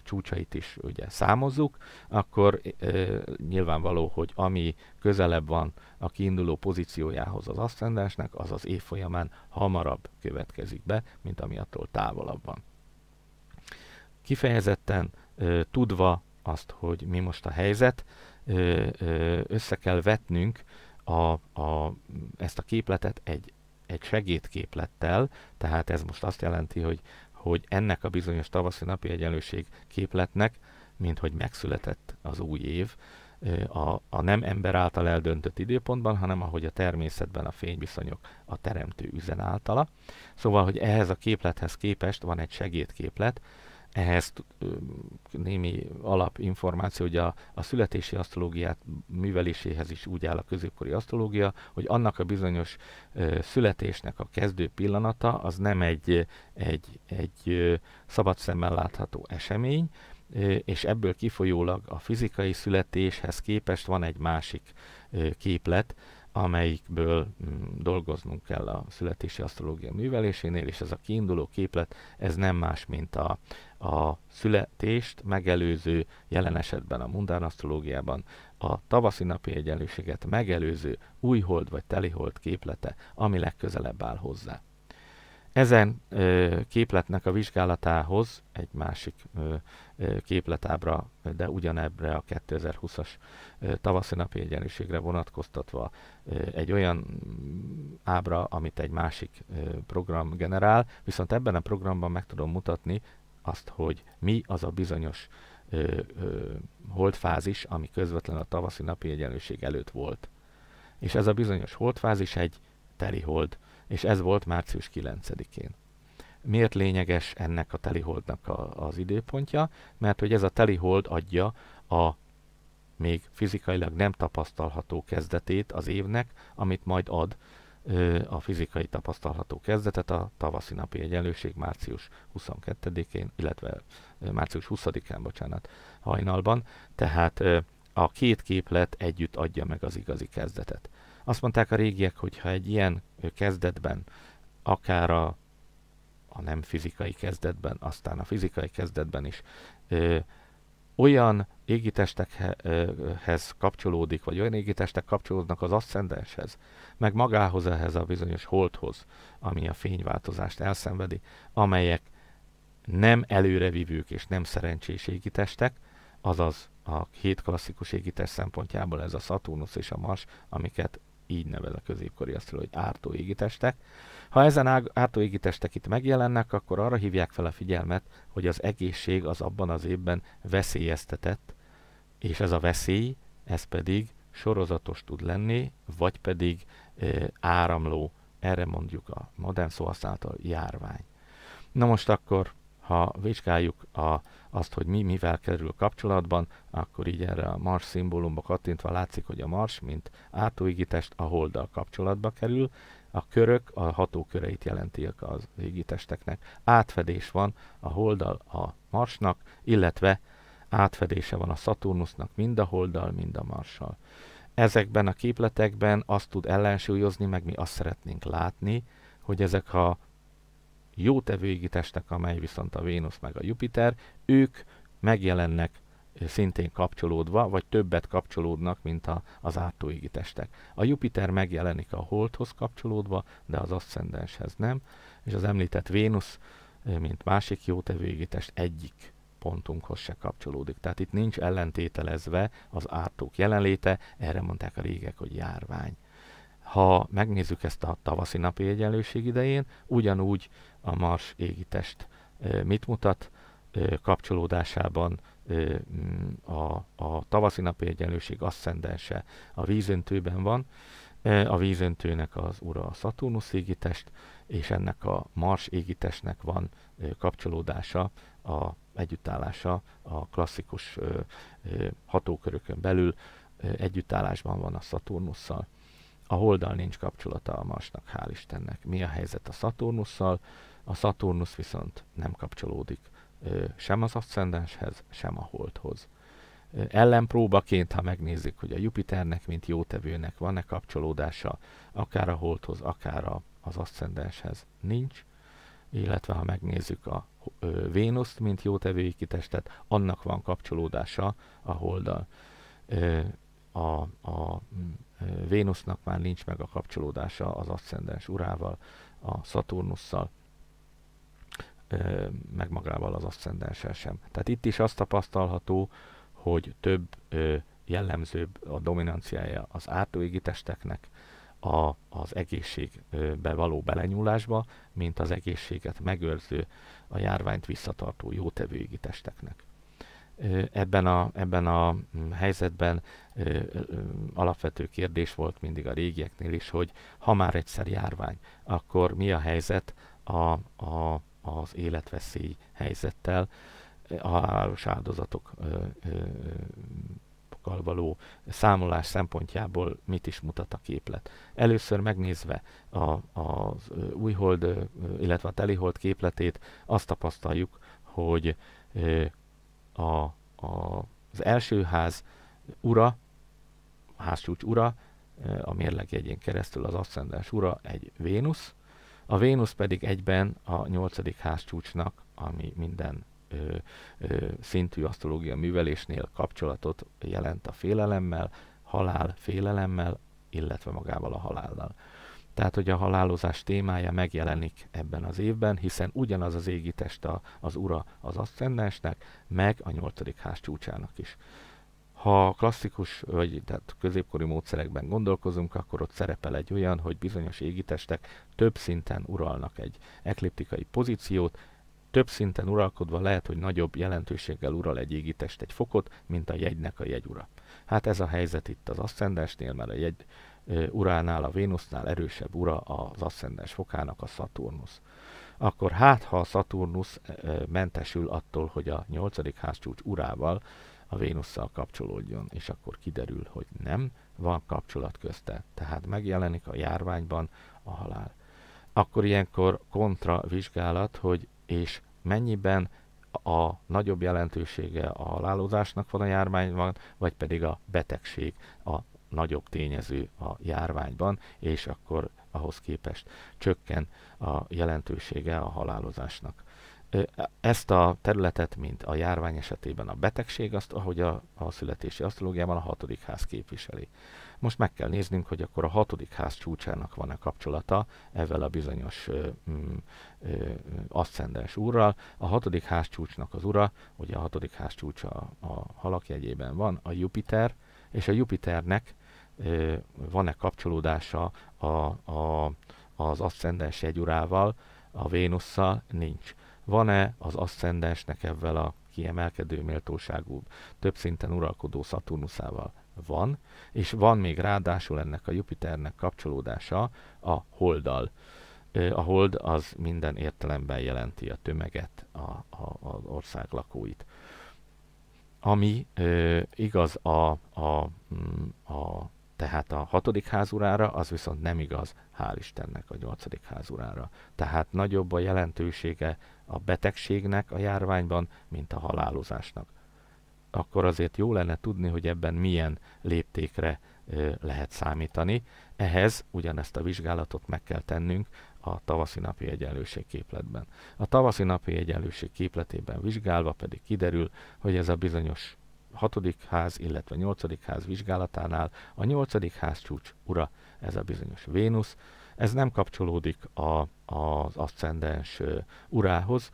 csúcsait is ugye számozzuk, akkor nyilvánvaló, hogy ami közelebb van a kiinduló pozíciójához az aszcendensnek, az az év folyamán hamarabb következik be, mint ami attól távolabb van. Kifejezetten tudva azt, hogy mi most a helyzet, össze kell vetnünk a, a, ezt a képletet egy, egy segédképlettel, tehát ez most azt jelenti, hogy hogy ennek a bizonyos tavaszi napi egyenlőség képletnek, mint hogy megszületett az új év, a, a nem ember által eldöntött időpontban, hanem ahogy a természetben a fényviszonyok a teremtő üzen általa. Szóval, hogy ehhez a képlethez képest van egy segédképlet, ehhez némi alapinformáció, hogy a, a születési asztrológiát műveléséhez is úgy áll a középkori asztrológia, hogy annak a bizonyos ö, születésnek a kezdő pillanata az nem egy, egy, egy ö, szabad szemmel látható esemény, ö, és ebből kifolyólag a fizikai születéshez képest van egy másik ö, képlet, amelyikből mm, dolgoznunk kell a születési asztrológia művelésénél, és ez a kiinduló képlet, ez nem más, mint a, a születést megelőző, jelen esetben a mundán asztrológiában a tavaszi napi egyenlőséget megelőző újhold vagy telihold képlete, ami legközelebb áll hozzá. Ezen ö, képletnek a vizsgálatához egy másik ö, ö, képletábra, de ugyanebbre a 2020-as ö, tavaszi napi egyenlőségre vonatkoztatva ö, egy olyan ábra, amit egy másik ö, program generál, viszont ebben a programban meg tudom mutatni azt, hogy mi az a bizonyos ö, ö, holdfázis, ami közvetlenül a tavaszi napi egyenlőség előtt volt. És ez a bizonyos holdfázis egy teli hold, és ez volt március 9-én. Miért lényeges ennek a teliholdnak a, az időpontja? Mert hogy ez a telihold adja a még fizikailag nem tapasztalható kezdetét az évnek, amit majd ad a fizikai tapasztalható kezdetet a tavaszi napi egyenlőség március 22-én, illetve március 20-án, bocsánat, hajnalban, tehát a két képlet együtt adja meg az igazi kezdetet. Azt mondták a régiek, hogy ha egy ilyen kezdetben akár a, a nem fizikai kezdetben, aztán a fizikai kezdetben is ö, olyan égitestekhez kapcsolódik, vagy olyan égitestek kapcsolódnak az aszcendenshez, meg magához ehhez a bizonyos holdhoz, ami a fényváltozást elszenvedi, amelyek nem előrevívők és nem szerencsés égitestek, azaz a két klasszikus égitest szempontjából ez a Saturnus és a Mars, amiket így nevez a középkori asztrológia, hogy ártó égitestek. Ha ezen ártó égitestek itt megjelennek, akkor arra hívják fel a figyelmet, hogy az egészség az abban az évben veszélyeztetett, és ez a veszély, ez pedig sorozatos tud lenni, vagy pedig e, áramló, erre mondjuk a modern szóhasználattal járvány. Na most akkor, ha vizsgáljuk a, azt, hogy mi mivel kerül kapcsolatban, akkor így erre a Mars szimbólumba kattintva látszik, hogy a Mars, mint átóigitest a holddal kapcsolatba kerül, a körök a hatóköreit jelenti az égitesteknek. Átfedés van a holddal a Marsnak, illetve átfedése van a Saturnusnak mind a holddal, mind a Marssal. Ezekben a képletekben azt tud ellensúlyozni, meg mi azt szeretnénk látni, hogy ezek a jó tevőigi testek, amely viszont a Vénusz meg a Jupiter, ők megjelennek szintén kapcsolódva, vagy többet kapcsolódnak, mint a, az ártóégi testek. A Jupiter megjelenik a Holdhoz kapcsolódva, de az aszcendenshez nem, és az említett Vénusz, mint másik jótevőégi test egyik pontunkhoz se kapcsolódik. Tehát itt nincs ellentételezve az ártók jelenléte, erre mondták a régek, hogy járvány. Ha megnézzük ezt a tavaszi napi egyenlőség idején, ugyanúgy a Mars égitest mit mutat kapcsolódásában a, a tavaszi napi egyenlőség asszendense a vízöntőben van, a vízöntőnek az ura a Saturnus égitest, és ennek a Mars égitestnek van kapcsolódása, a együttállása a klasszikus hatókörökön belül együttállásban van a Saturnusszal. A Holdal nincs kapcsolata a Marsnak, hál' Istennek. Mi a helyzet a Saturnusszal? A Saturnus viszont nem kapcsolódik sem az aszcendenshez, sem a Holdhoz. Ellenpróbaként, ha megnézzük, hogy a Jupiternek, mint jótevőnek van-e kapcsolódása, akár a Holdhoz, akár az aszcendenshez nincs, illetve ha megnézzük a Vénuszt, mint jótevői kitestet, annak van kapcsolódása a Holddal. A, a Vénusznak már nincs meg a kapcsolódása az aszcendens urával, a Szaturnusszal, meg magával az aszcendenssel sem. Tehát itt is azt tapasztalható, hogy több jellemzőbb a dominanciája az ártóégi testeknek, a, az egészségbe való belenyúlásba, mint az egészséget megőrző, a járványt visszatartó jótevőégi testeknek. Ebben a, ebben a mm, helyzetben alapvető kérdés volt mindig a régieknél is, hogy ha már egyszer járvány, akkor mi a helyzet a, a, az életveszély helyzettel, a halálos áldozatok való számolás szempontjából mit is mutat a képlet. Először megnézve a, az újhold, illetve a telihold képletét, azt tapasztaljuk, hogy a, a, az első ház ura, a házcsúcs ura, a mérlegjegyén keresztül az aszcendens ura egy Vénusz, a Vénusz pedig egyben a nyolcadik házcsúcsnak, ami minden ö, ö, szintű asztrológia művelésnél kapcsolatot jelent a félelemmel, halál félelemmel, illetve magával a halállal. Tehát, hogy a halálozás témája megjelenik ebben az évben, hiszen ugyanaz az égi test az ura az aszcendensnek, meg a nyolcadik ház csúcsának is. Ha klasszikus, vagy tehát középkori módszerekben gondolkozunk, akkor ott szerepel egy olyan, hogy bizonyos égitestek több szinten uralnak egy ekliptikai pozíciót, több szinten uralkodva lehet, hogy nagyobb jelentőséggel ural egy égitest egy fokot, mint a jegynek a jegyura. Hát ez a helyzet itt az aszcendensnél, mert a jegy uránál, a Vénusznál erősebb ura az aszcendens fokának a Saturnus. Akkor hát, ha a Saturnus mentesül attól, hogy a nyolcadik házcsúcs urával a Vénusszal kapcsolódjon, és akkor kiderül, hogy nem, van kapcsolat közte, tehát megjelenik a járványban a halál. Akkor ilyenkor kontra vizsgálat, hogy és mennyiben a nagyobb jelentősége a halálozásnak van a járványban, vagy pedig a betegség a nagyobb tényező a járványban, és akkor ahhoz képest csökken a jelentősége a halálozásnak. Ezt a területet, mint a járvány esetében a betegség, azt, ahogy a, a születési asztrológiában a hatodik ház képviseli. Most meg kell néznünk, hogy akkor a hatodik ház csúcsának van-e kapcsolata ezzel a bizonyos mm, aszcendens úrral. A hatodik ház csúcsnak az ura, ugye a hatodik ház csúcsa a, a halak jegyében van, a Jupiter, és a Jupiternek ö, van-e kapcsolódása a, a, az aszcendens jegyurával, a Vénusszal? Nincs. Van-e az aszcendensnek ebben a kiemelkedő méltóságú, több szinten uralkodó Szaturnuszával? Van, és van még ráadásul ennek a Jupiternek kapcsolódása a Holdal. A hold az minden értelemben jelenti a tömeget, a, a, az ország lakóit. Ami ö, igaz a, a, mm, a tehát a hatodik házurára, az viszont nem igaz, hál' Istennek a nyolcadik házurára. Tehát nagyobb a jelentősége a betegségnek a járványban, mint a halálozásnak. Akkor azért jó lenne tudni, hogy ebben milyen léptékre ö, lehet számítani. Ehhez ugyanezt a vizsgálatot meg kell tennünk a tavaszi napi egyenlőség képletben. A tavaszi napi egyenlőség képletében vizsgálva pedig kiderül, hogy ez a bizonyos hatodik ház, illetve nyolcadik ház vizsgálatánál a nyolcadik ház csúcs ura, ez a bizonyos Vénusz, ez nem kapcsolódik a, az aszcendens urához,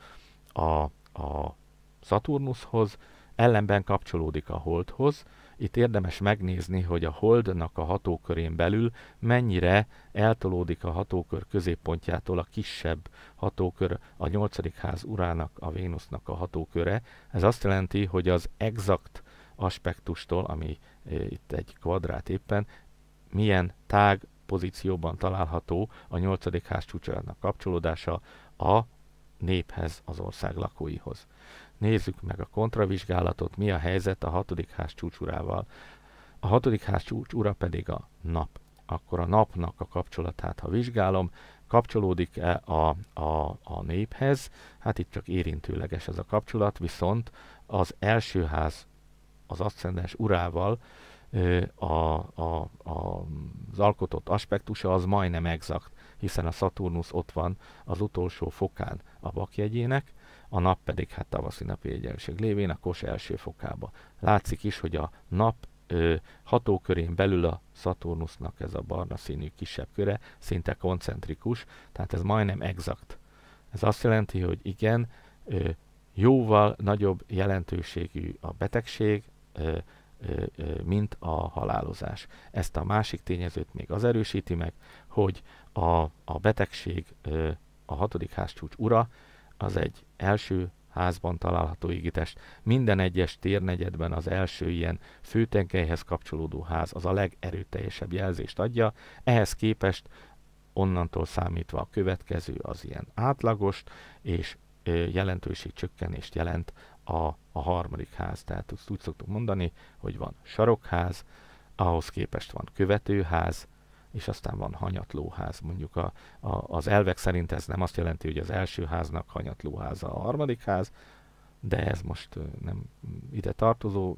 a, a Saturnushoz, ellenben kapcsolódik a Holdhoz. Itt érdemes megnézni, hogy a Holdnak a hatókörén belül mennyire eltolódik a hatókör középpontjától a kisebb hatókör, a nyolcadik ház urának, a Vénusznak a hatóköre. Ez azt jelenti, hogy az exakt aspektustól, ami e, itt egy kvadrát éppen, milyen tág pozícióban található a nyolcadik ház kapcsolódása a néphez, az ország lakóihoz. Nézzük meg a kontravizsgálatot, mi a helyzet a hatodik ház csúcsurával. A hatodik ház csúcsura pedig a nap. Akkor a napnak a kapcsolatát, ha vizsgálom, kapcsolódik-e a, a, a néphez, hát itt csak érintőleges ez a kapcsolat, viszont az első ház az aszcendens urával a, a, a, az alkotott aspektusa az majdnem exakt, hiszen a Saturnus ott van az utolsó fokán a vakjegyének, a nap pedig hát tavaszi napi egyenlőség lévén a kos első fokába. Látszik is, hogy a nap ö, hatókörén belül a Saturnusnak ez a barna színű kisebb köre szinte koncentrikus, tehát ez majdnem exakt. Ez azt jelenti, hogy igen, ö, jóval nagyobb jelentőségű a betegség, mint a halálozás. Ezt a másik tényezőt még az erősíti meg, hogy a, a betegség, a hatodik házcsúcs ura, az egy első házban található égitest. Minden egyes térnegyedben az első ilyen főtengelyhez kapcsolódó ház az a legerőteljesebb jelzést adja. Ehhez képest onnantól számítva a következő az ilyen átlagost, és jelentőség csökkenést jelent a, a harmadik ház. Tehát azt úgy szoktuk mondani, hogy van sarokház, ahhoz képest van követőház, és aztán van hanyatlóház. Mondjuk a, a, az elvek szerint ez nem azt jelenti, hogy az első háznak hanyatlóháza a harmadik ház, de ez most nem ide tartozó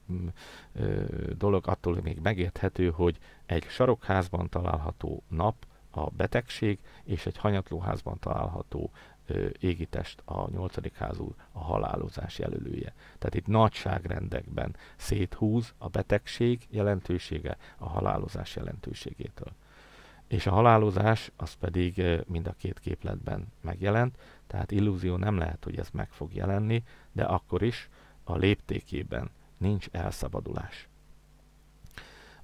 dolog, attól még megérthető, hogy egy sarokházban található nap a betegség, és egy hanyatlóházban található égitest a nyolcadik házú a halálozás jelölője. Tehát itt nagyságrendekben széthúz a betegség jelentősége a halálozás jelentőségétől. És a halálozás az pedig mind a két képletben megjelent, tehát illúzió nem lehet, hogy ez meg fog jelenni, de akkor is a léptékében nincs elszabadulás.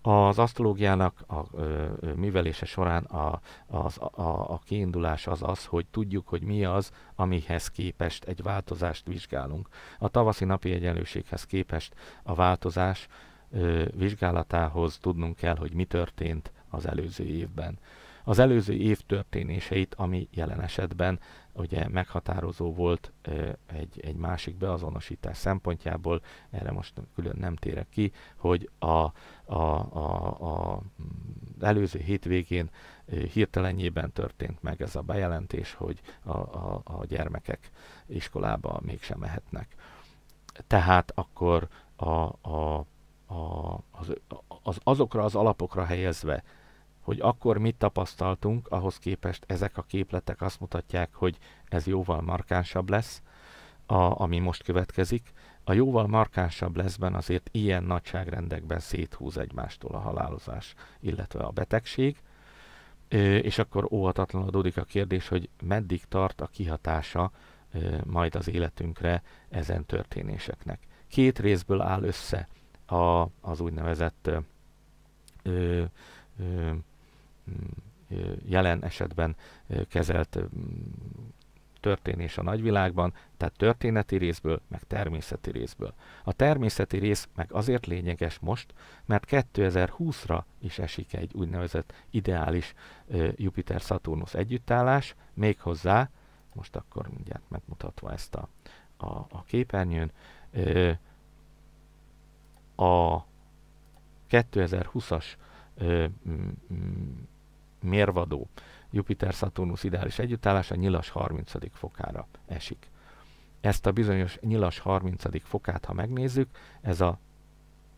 Az asztrológiának a ö, művelése során a, az, a, a kiindulás az az, hogy tudjuk, hogy mi az, amihez képest egy változást vizsgálunk. A tavaszi napi egyenlőséghez képest a változás ö, vizsgálatához tudnunk kell, hogy mi történt az előző évben. Az előző év történéseit, ami jelen esetben ugye meghatározó volt egy, egy másik beazonosítás szempontjából, erre most külön nem térek ki, hogy a, a, a, a előző hétvégén hirtelenjében történt meg ez a bejelentés, hogy a, a, a gyermekek iskolába mégsem mehetnek. Tehát akkor a, a, a, az, az, azokra az alapokra helyezve hogy akkor mit tapasztaltunk, ahhoz képest ezek a képletek azt mutatják, hogy ez jóval markánsabb lesz, a, ami most következik. A jóval markánsabb leszben azért ilyen nagyságrendekben széthúz egymástól a halálozás, illetve a betegség, és akkor óhatatlanul adódik a kérdés, hogy meddig tart a kihatása majd az életünkre ezen történéseknek. Két részből áll össze a, az úgynevezett ö, ö, jelen esetben kezelt történés a nagyvilágban, tehát történeti részből, meg természeti részből. A természeti rész meg azért lényeges most, mert 2020-ra is esik egy úgynevezett ideális Jupiter-Saturnus együttállás, méghozzá, most akkor mindjárt megmutatva ezt a, a, a képernyőn, a 2020-as mérvadó Jupiter-Saturnus ideális együttállása nyilas 30. fokára esik. Ezt a bizonyos nyilas 30. fokát, ha megnézzük, ez a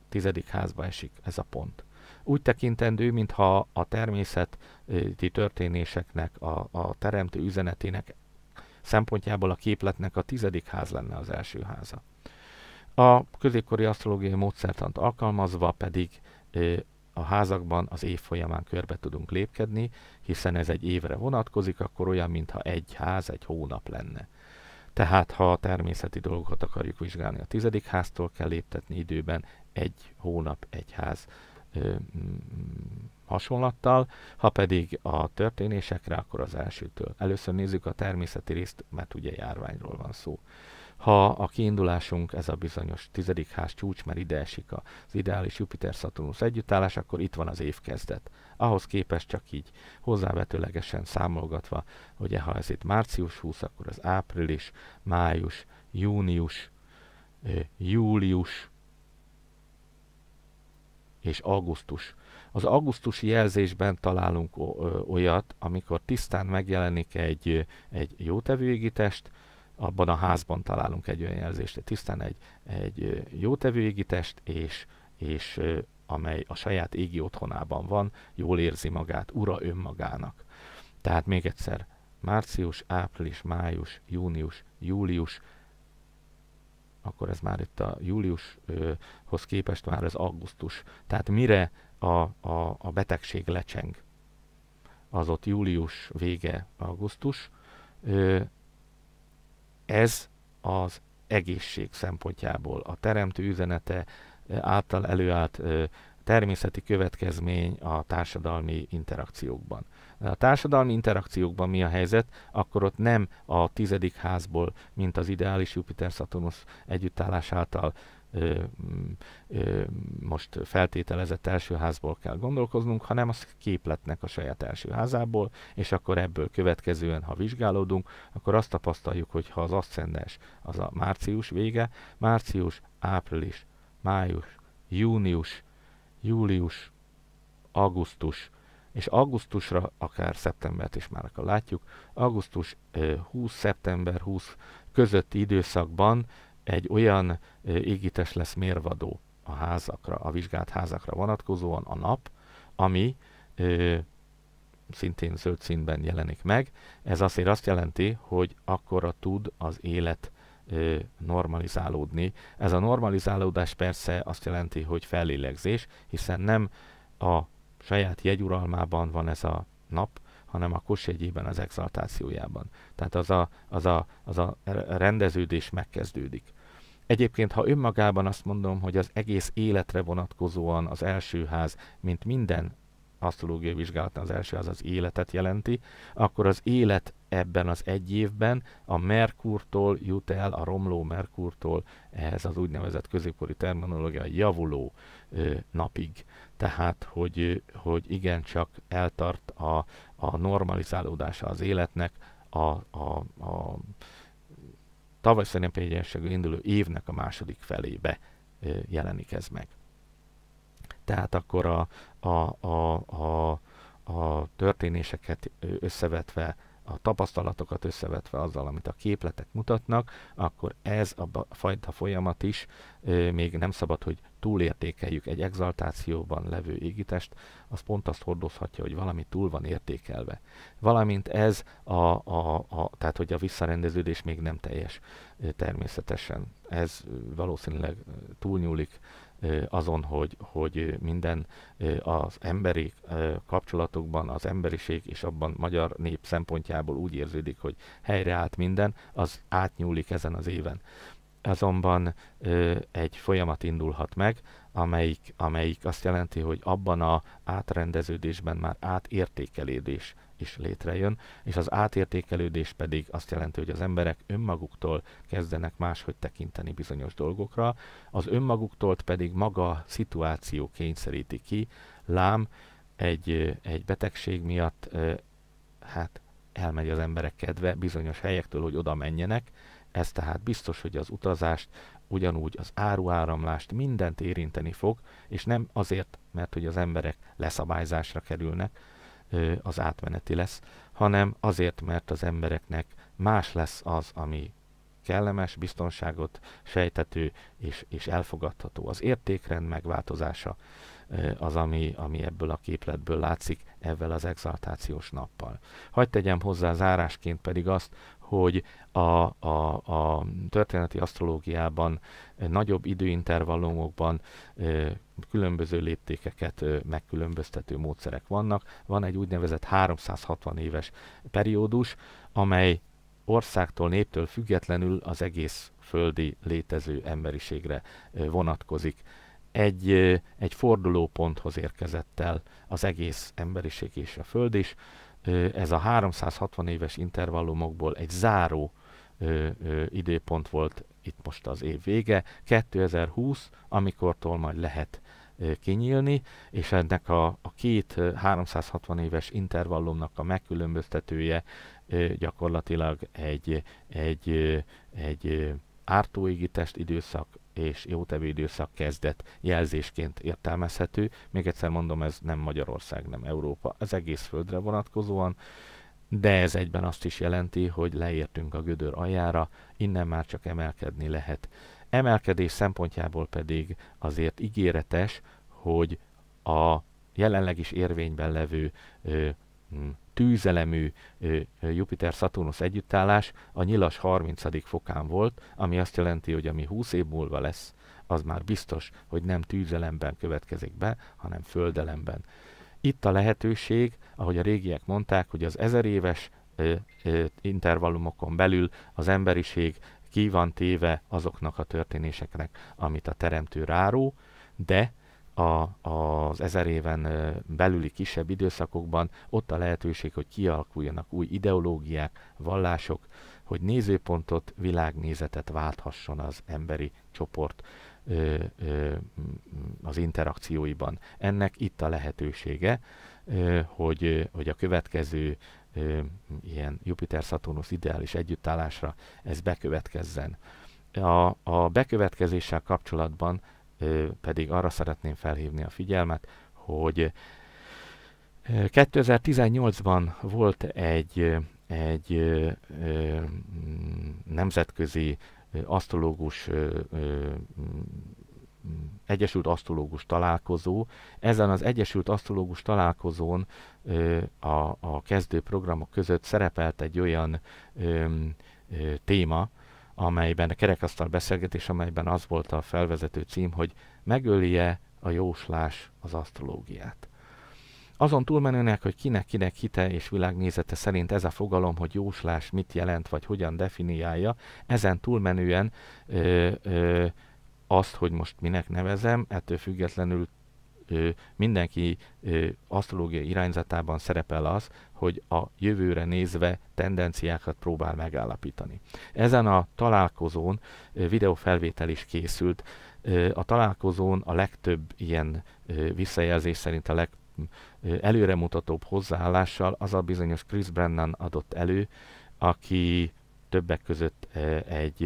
tizedik házba esik, ez a pont. Úgy tekintendő, mintha a természeti történéseknek, a, a teremtő üzenetének szempontjából a képletnek a tizedik ház lenne az első háza. A középkori asztrológiai módszertant alkalmazva pedig a házakban az év folyamán körbe tudunk lépkedni, hiszen ez egy évre vonatkozik, akkor olyan, mintha egy ház egy hónap lenne. Tehát, ha a természeti dolgokat akarjuk vizsgálni, a tizedik háztól kell léptetni időben egy hónap, egy ház ö, hasonlattal, ha pedig a történésekre, akkor az elsőtől. Először nézzük a természeti részt, mert ugye járványról van szó. Ha a kiindulásunk ez a bizonyos tizedik ház csúcs, mert ide esik az ideális Jupiter-Saturnus együttállás, akkor itt van az évkezdet. Ahhoz képest csak így hozzávetőlegesen számolgatva, ugye ha ez itt március 20, akkor az április, május, június, július és augusztus. Az augusztusi jelzésben találunk olyat, amikor tisztán megjelenik egy, egy jótevő égitest, abban a házban találunk egy olyan jelzést, tisztán egy, egy jótevő égitest, és, és amely a saját égi otthonában van, jól érzi magát, ura önmagának. Tehát még egyszer, március, április, május, június, július, akkor ez már itt a júliushoz képest már az augusztus. Tehát mire a, a, a betegség lecseng, az ott július vége, augusztus, ez az egészség szempontjából, a teremtő üzenete által előállt természeti következmény a társadalmi interakciókban. A társadalmi interakciókban mi a helyzet, akkor ott nem a tizedik házból, mint az ideális Jupiter-Saturnus együttállás által ö, ö, most feltételezett első házból kell gondolkoznunk, hanem a képletnek a saját első házából, és akkor ebből következően, ha vizsgálódunk, akkor azt tapasztaljuk, hogy ha az aszcendens az a március vége, március, április, május, június, július, augusztus, és augusztusra, akár szeptembert is már akkor látjuk, augusztus 20, szeptember 20 közötti időszakban egy olyan égítés lesz mérvadó a házakra, a vizsgált házakra vonatkozóan a nap, ami ö, szintén zöld színben jelenik meg. Ez azért azt jelenti, hogy akkora tud az élet ö, normalizálódni. Ez a normalizálódás persze azt jelenti, hogy fellélegzés, hiszen nem a saját jegyuralmában van ez a nap, hanem a kosjegyében, az exaltációjában. Tehát az a, az, a, az a rendeződés megkezdődik. Egyébként, ha önmagában azt mondom, hogy az egész életre vonatkozóan az első ház, mint minden asztrológiai vizsgálatban az első ház az életet jelenti, akkor az élet ebben az egy évben a Merkurtól jut el, a romló Merkurtól ehhez az úgynevezett középkori terminológia javuló ö, napig. Tehát, hogy, hogy igencsak eltart a, a normalizálódása az életnek, a, a, a tavaszi napjegyenségű induló évnek a második felébe jelenik ez meg. Tehát akkor a, a, a, a, a történéseket összevetve a tapasztalatokat összevetve azzal, amit a képletek mutatnak, akkor ez a fajta folyamat is ö, még nem szabad, hogy túlértékeljük egy exaltációban levő égitest, az pont azt hordozhatja, hogy valami túl van értékelve. Valamint ez, a, a, a, tehát hogy a visszarendeződés még nem teljes természetesen. Ez valószínűleg túlnyúlik azon, hogy, hogy minden az emberi kapcsolatokban, az emberiség és abban magyar nép szempontjából úgy érződik, hogy helyreállt minden, az átnyúlik ezen az éven. Azonban egy folyamat indulhat meg, amelyik, amelyik azt jelenti, hogy abban a átrendeződésben már átértékelődés is létrejön, és az átértékelődés pedig azt jelenti, hogy az emberek önmaguktól kezdenek máshogy tekinteni bizonyos dolgokra, az önmaguktól pedig maga a szituáció kényszeríti ki, lám egy, egy betegség miatt hát elmegy az emberek kedve bizonyos helyektől, hogy oda menjenek, ez tehát biztos, hogy az utazást, ugyanúgy az áruáramlást, mindent érinteni fog, és nem azért, mert hogy az emberek leszabályzásra kerülnek, az átmeneti lesz, hanem azért, mert az embereknek más lesz az, ami kellemes, biztonságot sejtető és, és elfogadható. Az értékrend megváltozása az, ami, ami ebből a képletből látszik, ezzel az exaltációs nappal. Hagy tegyem hozzá zárásként pedig azt, hogy a, a, a történeti asztrológiában nagyobb időintervallumokban különböző léptékeket megkülönböztető módszerek vannak. Van egy úgynevezett 360 éves periódus, amely országtól, néptől függetlenül az egész földi létező emberiségre vonatkozik. Egy, egy fordulóponthoz érkezett el az egész emberiség és a föld is. Ez a 360 éves intervallumokból egy záró ö, ö, időpont volt itt most az év vége, 2020, amikortól majd lehet kinyílni, és ennek a, a két ö, 360 éves intervallumnak a megkülönböztetője gyakorlatilag egy, egy, egy ö, ártóégi test időszak és jótevő időszak kezdet jelzésként értelmezhető. Még egyszer mondom, ez nem Magyarország, nem Európa, az egész földre vonatkozóan de ez egyben azt is jelenti, hogy leértünk a gödör aljára, innen már csak emelkedni lehet. Emelkedés szempontjából pedig azért ígéretes, hogy a jelenleg is érvényben levő ö, tűzelemű Jupiter-Saturnus együttállás a nyilas 30. fokán volt, ami azt jelenti, hogy ami 20 év múlva lesz, az már biztos, hogy nem tűzelemben következik be, hanem földelemben. Itt a lehetőség, ahogy a régiek mondták, hogy az ezer éves ö, ö, intervallumokon belül az emberiség ki van téve azoknak a történéseknek, amit a teremtő ráró, de a, az ezer éven belüli kisebb időszakokban ott a lehetőség, hogy kialakuljanak új ideológiák, vallások, hogy nézőpontot, világnézetet válthasson az emberi csoport ö, ö, az interakcióiban. Ennek itt a lehetősége, ö, hogy, hogy a következő ö, ilyen Jupiter-Saturnus ideális együttállásra ez bekövetkezzen. A, a bekövetkezéssel kapcsolatban ö, pedig arra szeretném felhívni a figyelmet, hogy 2018-ban volt egy, egy ö, ö, nemzetközi asztrológus Egyesült Asztrológus találkozó. Ezen az Egyesült Asztrológus találkozón a, a kezdő programok között szerepelt egy olyan téma, amelyben a kerekasztal beszélgetés, amelyben az volt a felvezető cím, hogy megöli-e a jóslás az asztrológiát. Azon túlmenőnek, hogy kinek-kinek hite és világnézete szerint ez a fogalom, hogy jóslás mit jelent, vagy hogyan definiálja, ezen túlmenően ö, ö, azt, hogy most minek nevezem, ettől függetlenül ö, mindenki ö, asztrológiai irányzatában szerepel az, hogy a jövőre nézve tendenciákat próbál megállapítani. Ezen a találkozón ö, videófelvétel is készült. Ö, a találkozón a legtöbb ilyen ö, visszajelzés szerint a leg előremutatóbb hozzáállással az a bizonyos Chris Brennan adott elő, aki többek között egy,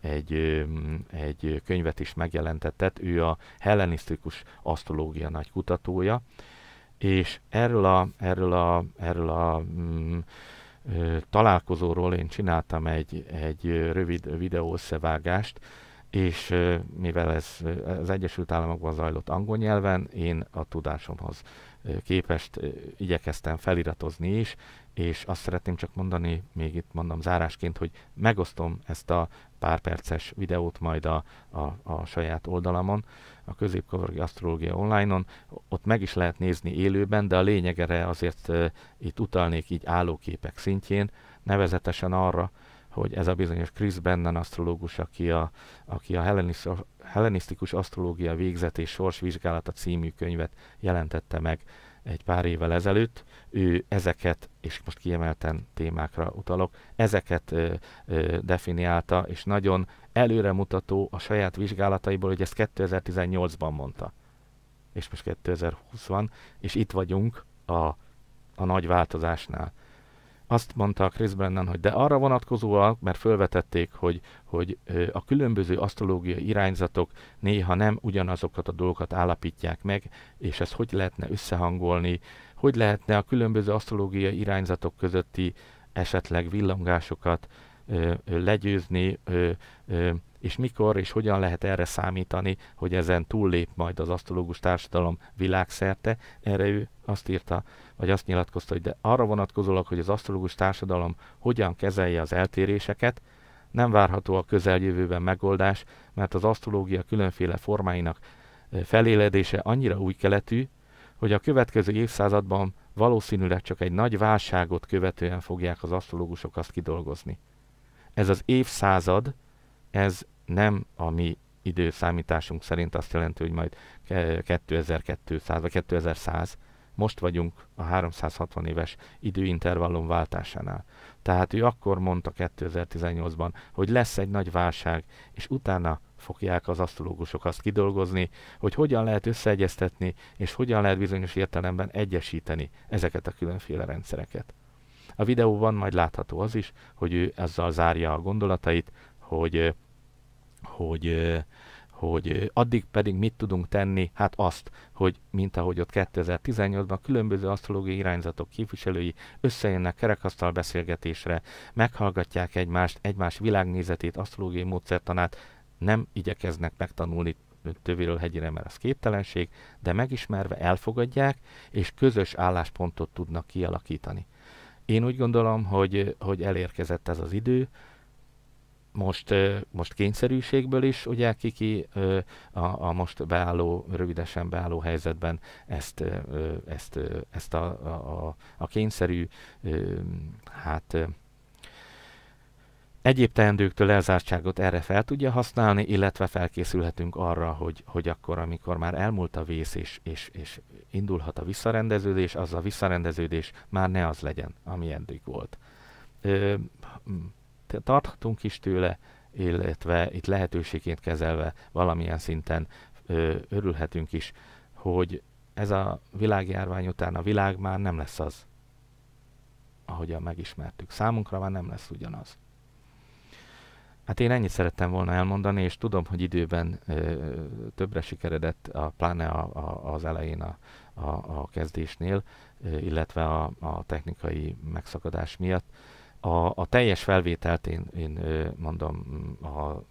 egy, egy könyvet is megjelentetett, ő a hellenisztikus asztrológia nagy kutatója, és erről a, erről a, erről a mm, találkozóról én csináltam egy, egy rövid videó összevágást, és mivel ez az Egyesült Államokban zajlott angol nyelven, én a tudásomhoz képest igyekeztem feliratozni is, és azt szeretném csak mondani, még itt mondom zárásként, hogy megosztom ezt a pár perces videót majd a, a, a saját oldalamon, a középkori asztrológia online-on, ott meg is lehet nézni élőben, de a lényegere azért uh, itt utalnék így állóképek szintjén, nevezetesen arra, hogy ez a bizonyos Chris Brennan asztrológus, aki a, aki a hellenisztikus asztrológia végzet és sorsvizsgálata című könyvet jelentette meg egy pár évvel ezelőtt, ő ezeket, és most kiemelten témákra utalok, ezeket ö, ö, definiálta, és nagyon előremutató a saját vizsgálataiból, hogy ezt 2018-ban mondta. És most 2020 van, és itt vagyunk a, a nagy változásnál azt mondta Chris Brennan, hogy de arra vonatkozóan, mert felvetették, hogy, hogy a különböző asztrológiai irányzatok néha nem ugyanazokat a dolgokat állapítják meg, és ezt hogy lehetne összehangolni, hogy lehetne a különböző asztrológiai irányzatok közötti esetleg villangásokat legyőzni, és mikor és hogyan lehet erre számítani, hogy ezen túllép majd az asztrológus társadalom világszerte. Erre ő azt írta, vagy azt nyilatkozta, hogy de arra vonatkozólag, hogy az asztrológus társadalom hogyan kezelje az eltéréseket, nem várható a közeljövőben megoldás, mert az asztrológia különféle formáinak feléledése annyira új keletű, hogy a következő évszázadban valószínűleg csak egy nagy válságot követően fogják az asztrológusok azt kidolgozni. Ez az évszázad, ez nem a mi időszámításunk szerint azt jelenti, hogy majd 2200 vagy 2100, most vagyunk a 360 éves időintervallum váltásánál. Tehát ő akkor mondta 2018-ban, hogy lesz egy nagy válság, és utána fogják az asztrológusok azt kidolgozni, hogy hogyan lehet összeegyeztetni, és hogyan lehet bizonyos értelemben egyesíteni ezeket a különféle rendszereket. A videóban majd látható az is, hogy ő ezzel zárja a gondolatait, hogy, hogy hogy addig pedig mit tudunk tenni? Hát azt, hogy mint ahogy ott 2018-ban különböző asztrológiai irányzatok képviselői összejönnek kerekasztal beszélgetésre, meghallgatják egymást, egymás világnézetét, asztrológiai módszertanát, nem igyekeznek megtanulni tövéről hegyire, mert az képtelenség, de megismerve elfogadják, és közös álláspontot tudnak kialakítani. Én úgy gondolom, hogy, hogy elérkezett ez az idő, most, most kényszerűségből is, ugye Kiki a, a most beálló, rövidesen beálló helyzetben ezt, ezt, ezt a, a, a kényszerű, hát egyéb teendőktől elzártságot erre fel tudja használni, illetve felkészülhetünk arra, hogy, hogy akkor, amikor már elmúlt a vész és, és, és indulhat a visszarendeződés, az a visszarendeződés már ne az legyen, ami eddig volt tarthatunk is tőle, illetve itt lehetőségként kezelve valamilyen szinten ö, örülhetünk is, hogy ez a világjárvány után a világ már nem lesz az, ahogyan megismertük. Számunkra már nem lesz ugyanaz. Hát én ennyit szerettem volna elmondani, és tudom, hogy időben ö, többre sikeredett, a, pláne a, a, az elején a, a, a kezdésnél, ö, illetve a, a technikai megszakadás miatt. A, a teljes felvételt én, én mondom a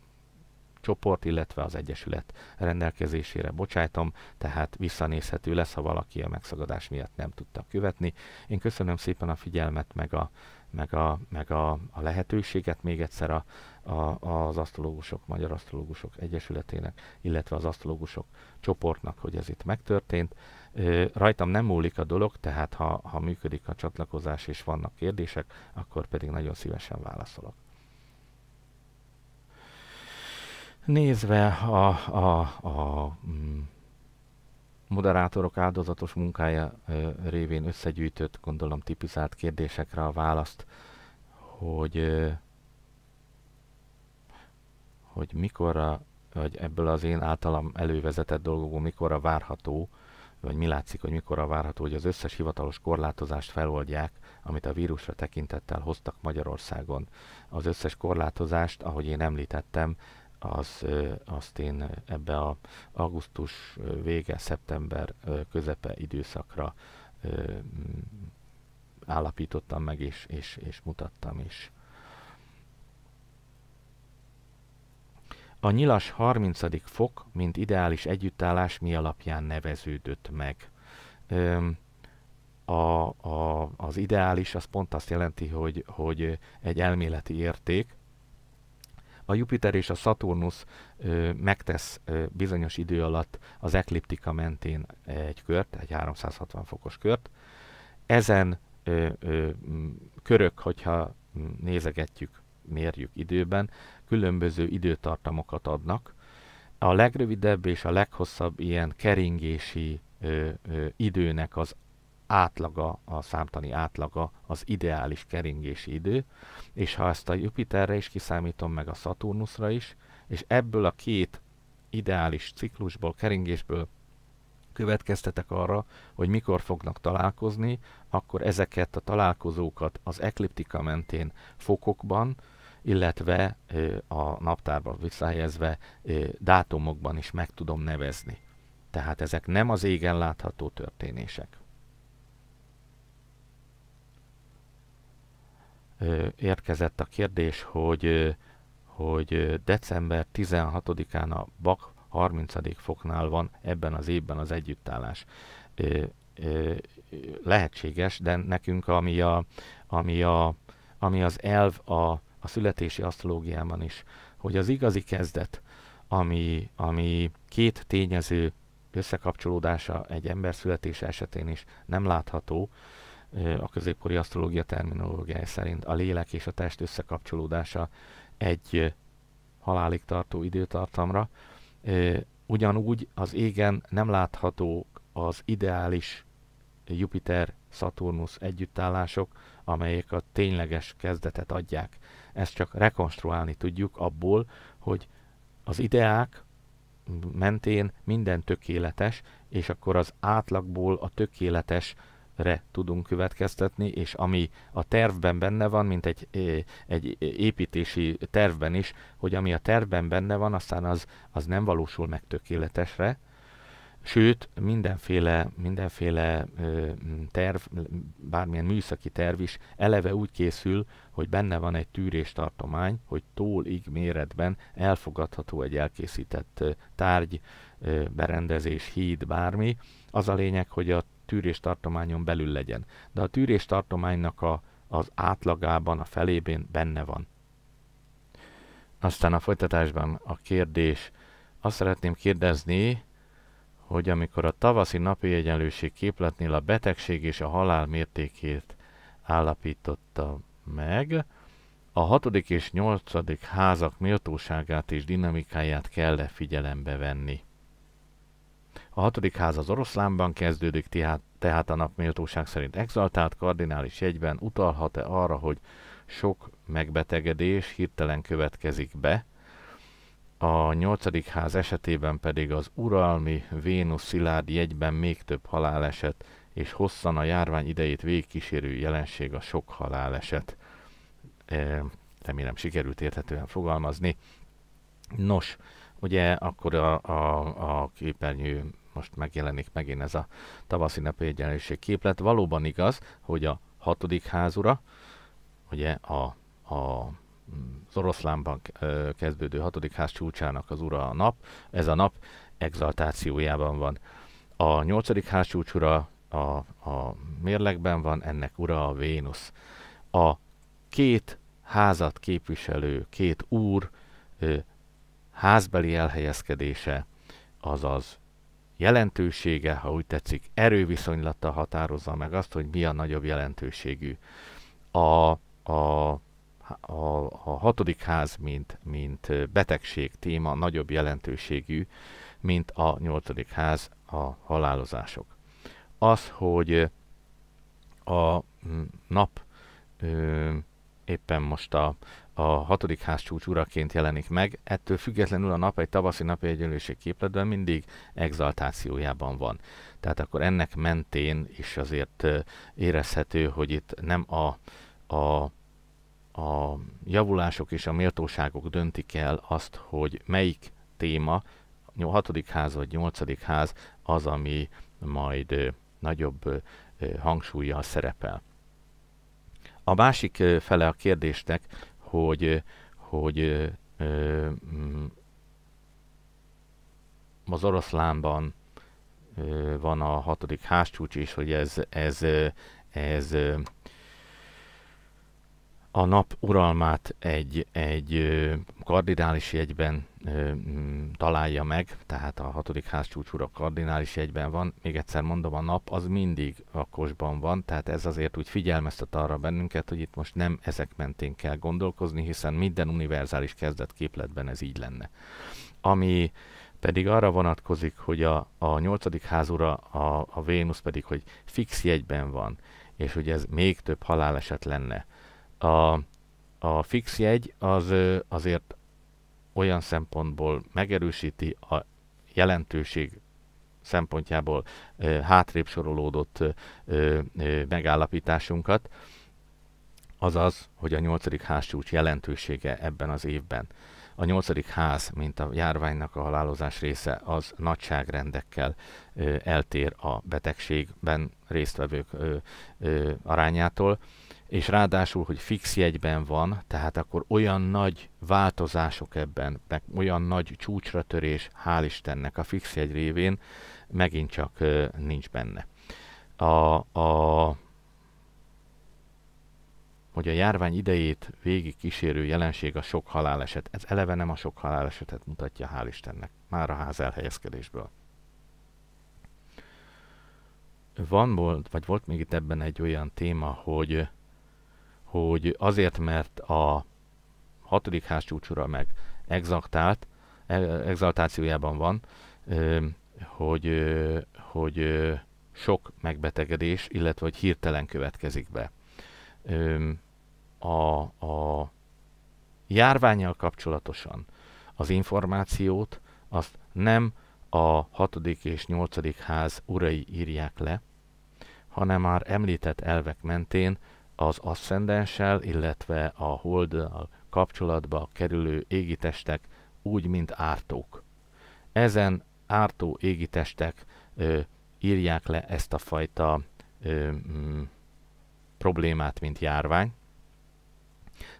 csoport, illetve az egyesület rendelkezésére bocsájtom, tehát visszanézhető lesz, ha valaki a megszagadás miatt nem tudta követni. Én köszönöm szépen a figyelmet, meg a, meg a, meg a, a lehetőséget még egyszer a, a, az asztrológusok, Magyar Asztrológusok Egyesületének, illetve az asztrológusok csoportnak, hogy ez itt megtörtént. Rajtam nem múlik a dolog, tehát ha, ha működik a csatlakozás és vannak kérdések, akkor pedig nagyon szívesen válaszolok. Nézve a, a, a mm, moderátorok áldozatos munkája révén összegyűjtött, gondolom tipizált kérdésekre a választ, hogy hogy mikorra, vagy ebből az én általam elővezetett dolgokból mikorra várható, vagy mi látszik, hogy mikorra várható, hogy az összes hivatalos korlátozást feloldják, amit a vírusra tekintettel hoztak Magyarországon. Az összes korlátozást, ahogy én említettem, az, azt én ebbe a augusztus vége, szeptember közepe időszakra állapítottam meg, és, és, és mutattam is. A nyilas 30. fok, mint ideális együttállás mi alapján neveződött meg. Öm, a, a, az ideális az pont azt jelenti, hogy, hogy egy elméleti érték. A Jupiter és a Saturnus ö, megtesz ö, bizonyos idő alatt az ekliptika mentén egy kört, egy 360 fokos kört. Ezen ö, ö, körök, hogyha nézegetjük, mérjük időben, különböző időtartamokat adnak. A legrövidebb és a leghosszabb ilyen keringési ö, ö, időnek az átlaga, a számtani átlaga az ideális keringési idő, és ha ezt a Jupiterre is kiszámítom, meg a Saturnusra is, és ebből a két ideális ciklusból, keringésből következtetek arra, hogy mikor fognak találkozni, akkor ezeket a találkozókat az ekliptika mentén fokokban, illetve a naptárban visszahelyezve dátumokban is meg tudom nevezni. Tehát ezek nem az égen látható történések. Érkezett a kérdés, hogy, hogy december 16-án a BAK 30. foknál van ebben az évben az együttállás. Lehetséges, de nekünk ami, a, ami, a, ami az elv a, a születési asztrológiában is, hogy az igazi kezdet, ami, ami két tényező összekapcsolódása egy ember születése esetén is nem látható, a középkori asztrológia terminológiája szerint a lélek és a test összekapcsolódása egy halálig tartó időtartamra. Ugyanúgy az égen nem látható az ideális Jupiter-Saturnus együttállások, amelyek a tényleges kezdetet adják. Ezt csak rekonstruálni tudjuk abból, hogy az ideák mentén minden tökéletes, és akkor az átlagból a tökéletesre tudunk következtetni, és ami a tervben benne van, mint egy, egy építési tervben is, hogy ami a tervben benne van, aztán az, az nem valósul meg tökéletesre, Sőt, mindenféle, mindenféle terv, bármilyen műszaki terv is eleve úgy készül, hogy benne van egy tűréstartomány, hogy tólig méretben elfogadható egy elkészített tárgy, berendezés, híd, bármi. Az a lényeg, hogy a tűréstartományon belül legyen. De a tűréstartománynak a, az átlagában, a felében benne van. Aztán a folytatásban a kérdés, azt szeretném kérdezni, hogy amikor a tavaszi napi egyenlőség képletnél a betegség és a halál mértékét állapította meg, a hatodik és nyolcadik házak méltóságát és dinamikáját kell -e figyelembe venni. A hatodik ház az oroszlánban kezdődik, tehát, tehát a nap méltóság szerint exaltált kardinális jegyben utalhat-e arra, hogy sok megbetegedés hirtelen következik be, a nyolcadik ház esetében pedig az uralmi Vénusz szilárd jegyben még több haláleset, és hosszan a járvány idejét végkísérő jelenség a sok haláleset. E, remélem sikerült érthetően fogalmazni. Nos, ugye akkor a, a, a képernyő most megjelenik megint ez a tavaszi napi egyenlőség képlet. Valóban igaz, hogy a hatodik házura, ugye a, a az oroszlánban kezdődő hatodik ház csúcsának az ura a nap. Ez a nap exaltációjában van. A nyolcadik ház csúcsura a, a mérlegben van, ennek ura a Vénusz. A két házat képviselő, két úr házbeli elhelyezkedése, azaz jelentősége, ha úgy tetszik, erőviszonylata határozza meg azt, hogy mi a nagyobb jelentőségű. A, a a, a hatodik ház, mint, mint betegség téma nagyobb jelentőségű, mint a nyolcadik ház, a halálozások. Az, hogy a nap ö, éppen most a, a hatodik ház csúcs uraként jelenik meg, ettől függetlenül a nap egy tavaszi napi egyenlőség képletben mindig exaltációjában van. Tehát akkor ennek mentén is azért érezhető, hogy itt nem a, a a javulások és a méltóságok döntik el azt, hogy melyik téma, a hatodik ház vagy nyolcadik ház az, ami majd nagyobb hangsúlyjal szerepel. A másik fele a kérdésnek, hogy, hogy az oroszlánban van a hatodik házcsúcs, és hogy ez, ez, ez a nap uralmát egy, egy kardinális jegyben találja meg, tehát a hatodik házcsúcs ura kardinális jegyben van. Még egyszer mondom, a nap az mindig a kosban van, tehát ez azért úgy figyelmeztet arra bennünket, hogy itt most nem ezek mentén kell gondolkozni, hiszen minden univerzális kezdetképletben ez így lenne. Ami pedig arra vonatkozik, hogy a, a nyolcadik házura, a, a Vénusz pedig, hogy fix jegyben van, és hogy ez még több haláleset lenne. A, a fix jegy az azért olyan szempontból megerősíti a jelentőség szempontjából hátrébb sorolódott megállapításunkat, azaz, hogy a nyolcadik házcsúcs jelentősége ebben az évben. A nyolcadik ház, mint a járványnak a halálozás része, az nagyságrendekkel eltér a betegségben résztvevők arányától, és ráadásul, hogy fix jegyben van, tehát akkor olyan nagy változások ebben, meg olyan nagy csúcsra törés, hál' Istennek a fix jegy révén megint csak ö, nincs benne. A, a hogy a járvány idejét végig kísérő jelenség a sok haláleset. Ez eleve nem a sok halálesetet mutatja, hál' Istennek, már a ház elhelyezkedésből. Van volt, vagy volt még itt ebben egy olyan téma, hogy, hogy azért, mert a hatodik házcsúcsura meg exaltált, exaltációjában van, hogy, hogy sok megbetegedés, illetve hogy hirtelen következik be. A, a járványjal kapcsolatosan az információt azt nem a hatodik és nyolcadik ház urai írják le, hanem már említett elvek mentén az asszendenssel, illetve a hold kapcsolatba kerülő égitestek úgy, mint ártók. Ezen ártó égitestek ö, írják le ezt a fajta ö, mm, problémát, mint járvány,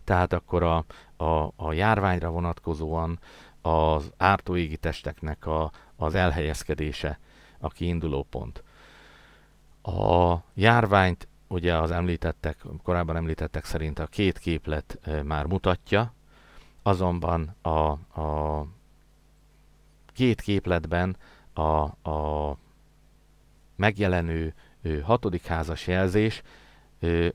tehát akkor a, a, a járványra vonatkozóan az ártóégi testeknek a, az elhelyezkedése a kiinduló pont. A járványt ugye az említettek, korábban említettek szerint a két képlet már mutatja, azonban a, a két képletben a, a megjelenő hatodik házas jelzés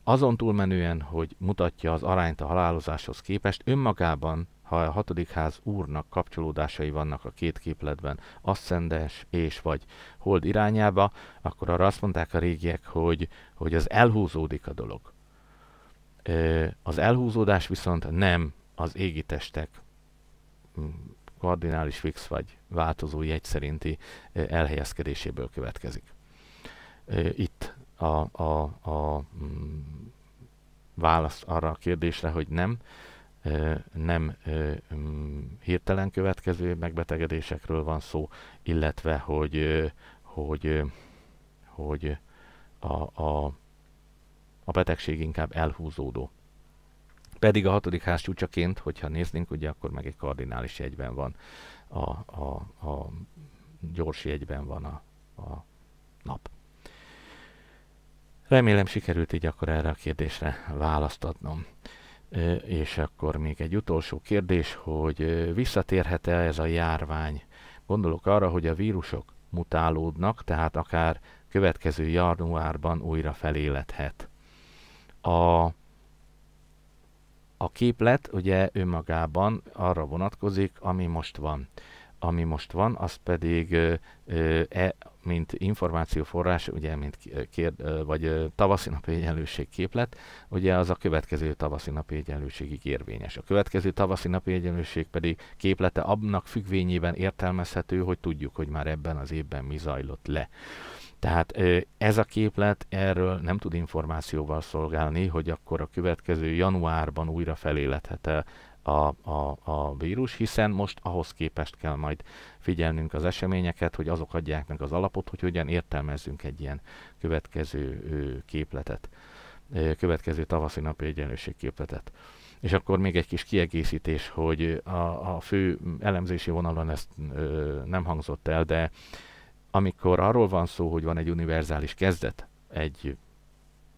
azon túlmenően, hogy mutatja az arányt a halálozáshoz képest, önmagában, ha a hatodik ház úrnak kapcsolódásai vannak a két képletben, asszendes és vagy hold irányába, akkor arra azt mondták a régiek, hogy, hogy az elhúzódik a dolog. Az elhúzódás viszont nem az égi testek kardinális fix vagy változó jegy szerinti elhelyezkedéséből következik. Itt a, a, a válasz arra a kérdésre, hogy nem, nem hirtelen következő megbetegedésekről van szó, illetve hogy, hogy, hogy a, a, a betegség inkább elhúzódó. Pedig a hatodik ház csúcsaként, hogyha néznénk, ugye akkor meg egy kardinális jegyben van, a, a, a gyors jegyben van a, a nap. Remélem sikerült így akkor erre a kérdésre választ adnom. És akkor még egy utolsó kérdés, hogy visszatérhet-e ez a járvány? Gondolok arra, hogy a vírusok mutálódnak, tehát akár következő januárban újra feléledhet. A, a képlet ugye önmagában arra vonatkozik, ami most van. Ami most van, az pedig e, mint információforrás, ugye, mint kér, vagy tavaszi napi egyenlőség képlet, ugye az a következő tavaszi napi egyenlőségig érvényes. A következő tavaszi napi egyenlőség pedig képlete abnak függvényében értelmezhető, hogy tudjuk, hogy már ebben az évben mi zajlott le. Tehát ez a képlet erről nem tud információval szolgálni, hogy akkor a következő januárban újra felélethet a, a, a vírus, hiszen most ahhoz képest kell majd figyelnünk az eseményeket, hogy azok adják meg az alapot, hogy hogyan értelmezzünk egy ilyen következő képletet. következő tavaszi napi egyenlőségképletet. És akkor még egy kis kiegészítés, hogy a, a fő elemzési vonalon ezt ö, nem hangzott el, de amikor arról van szó, hogy van egy univerzális kezdet, egy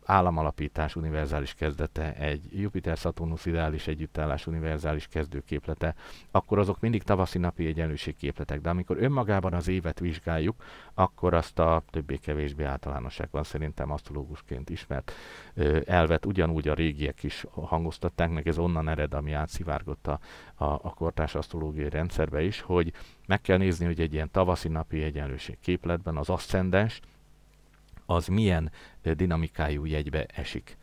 államalapítás univerzális kezdete, egy Jupiter-Saturnus ideális együttállás univerzális kezdőképlete, akkor azok mindig tavaszi napi képletek. de amikor önmagában az évet vizsgáljuk, akkor azt a többé-kevésbé általánosságban szerintem asztrológusként ismert elvet ugyanúgy a régiek is hangoztatták, meg ez onnan ered, ami átszivárgott a, a, a kortás asztrológiai rendszerbe is, hogy meg kell nézni, hogy egy ilyen tavaszi napi egyenlőség képletben az aszcendens, az milyen dinamikájú jegybe esik.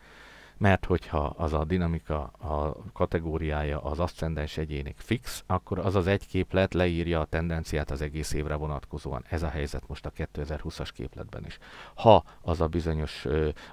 Mert hogyha az a dinamika, a kategóriája az aszcendens egyének fix, akkor az az egy képlet leírja a tendenciát az egész évre vonatkozóan. Ez a helyzet most a 2020-as képletben is. Ha az a bizonyos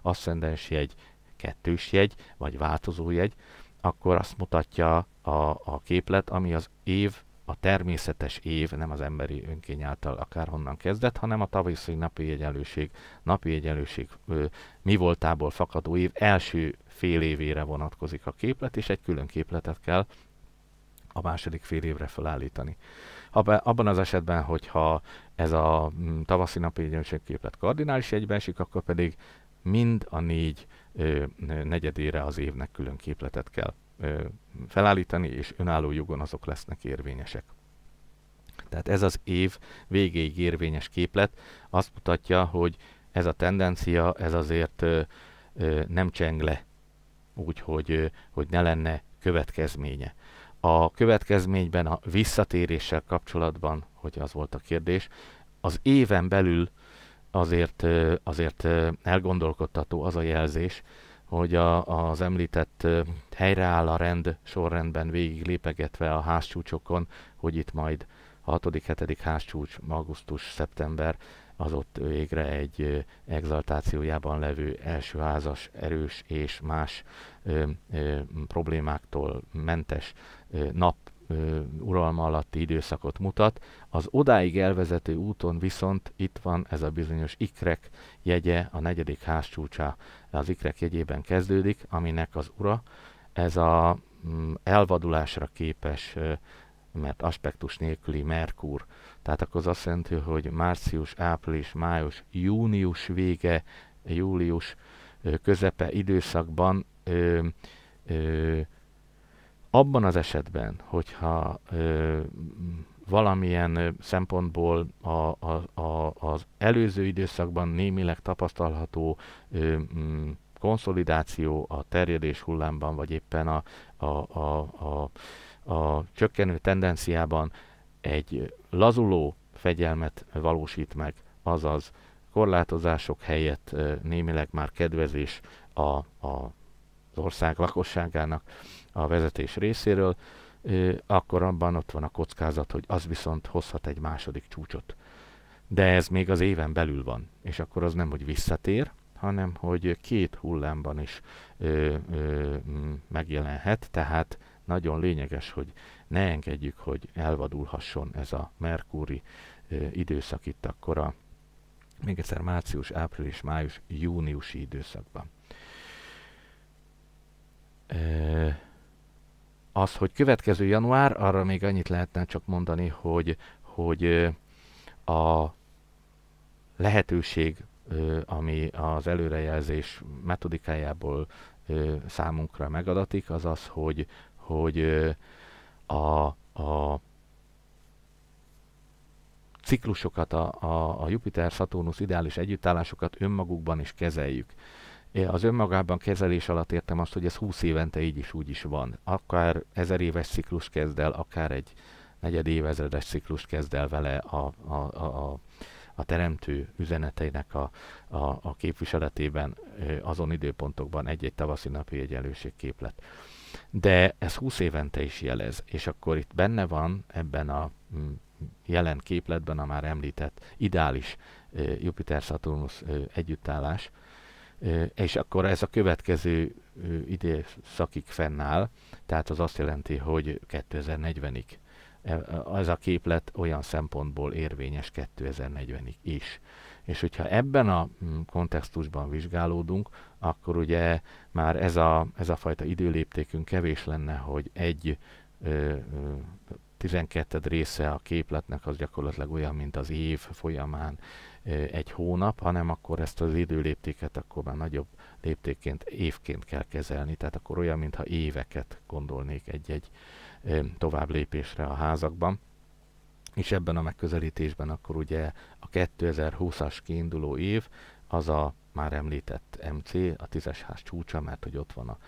aszcendens jegy kettős jegy, vagy változó jegy, akkor azt mutatja a, a képlet, ami az év a természetes év nem az emberi önkény által akárhonnan kezdett, hanem a tavaszi napi egyenlőség, napi egyenlőség ö, mi voltából fakadó év első fél évére vonatkozik a képlet, és egy külön képletet kell a második fél évre felállítani. Abban az esetben, hogyha ez a mm, tavaszi napi egyenlőség képlet kardinális egybeesik, akkor pedig mind a négy ö, negyedére az évnek külön képletet kell felállítani, és önálló jogon azok lesznek érvényesek. Tehát ez az év végéig érvényes képlet azt mutatja, hogy ez a tendencia, ez azért nem cseng le, úgy, hogy, ö, hogy ne lenne következménye. A következményben a visszatéréssel kapcsolatban, hogy az volt a kérdés, az éven belül azért, azért elgondolkodtató az a jelzés, hogy a, az említett helyreáll a rend sorrendben végig lépegetve a házcsúcsokon, hogy itt majd 6.-7. házcsúcs, augusztus, szeptember, az ott végre egy exaltációjában levő első házas, erős és más ö, ö, problémáktól mentes ö, nap uralma alatti időszakot mutat. Az odáig elvezető úton viszont itt van ez a bizonyos ikrek jegye, a negyedik házcsúcsa az ikrek jegyében kezdődik, aminek az ura, ez a mm, elvadulásra képes, mert aspektus nélküli Merkur. Tehát akkor az azt jelenti, hogy március, április, május, június vége, július közepe időszakban ö, ö, abban az esetben, hogyha ö, valamilyen szempontból a, a, a, az előző időszakban némileg tapasztalható ö, m, konszolidáció a terjedés hullámban, vagy éppen a, a, a, a, a csökkenő tendenciában egy lazuló fegyelmet valósít meg, azaz korlátozások helyett némileg már kedvezés a, a, az ország lakosságának, a vezetés részéről, akkor abban ott van a kockázat, hogy az viszont hozhat egy második csúcsot. De ez még az éven belül van, és akkor az nem, hogy visszatér, hanem hogy két hullámban is ö, ö, megjelenhet, tehát nagyon lényeges, hogy ne engedjük, hogy elvadulhasson ez a merkúri ö, időszak itt akkor a még egyszer március, április, május, júniusi időszakban. Ö, az, hogy következő január, arra még annyit lehetne csak mondani, hogy, hogy a lehetőség, ami az előrejelzés metodikájából számunkra megadatik, az az, hogy, hogy a, a ciklusokat, a, a, Jupiter-Saturnus ideális együttállásokat önmagukban is kezeljük. Az önmagában kezelés alatt értem azt, hogy ez 20 évente így is úgy is van. Akár ezer éves ciklus kezd el, akár egy negyed évezredes ciklus kezd el vele a, a, a, a, a teremtő üzeneteinek a, a, a képviseletében azon időpontokban egy-egy tavaszi napi egyenlőség képlet. De ez 20 évente is jelez, és akkor itt benne van ebben a jelen képletben a már említett ideális Jupiter-Saturnus együttállás, és akkor ez a következő időszakig fennáll, tehát az azt jelenti, hogy 2040-ig. E, ez a képlet olyan szempontból érvényes 2040-ig is. És hogyha ebben a mm, kontextusban vizsgálódunk, akkor ugye már ez a, ez a fajta időléptékünk kevés lenne, hogy egy ö, 12 része a képletnek az gyakorlatilag olyan, mint az év folyamán egy hónap, hanem akkor ezt az időléptéket akkor már nagyobb léptékként évként kell kezelni, tehát akkor olyan, mintha éveket gondolnék egy-egy tovább lépésre a házakban. És ebben a megközelítésben akkor ugye a 2020-as kiinduló év az a már említett MC, a tízes ház csúcsa, mert hogy ott van a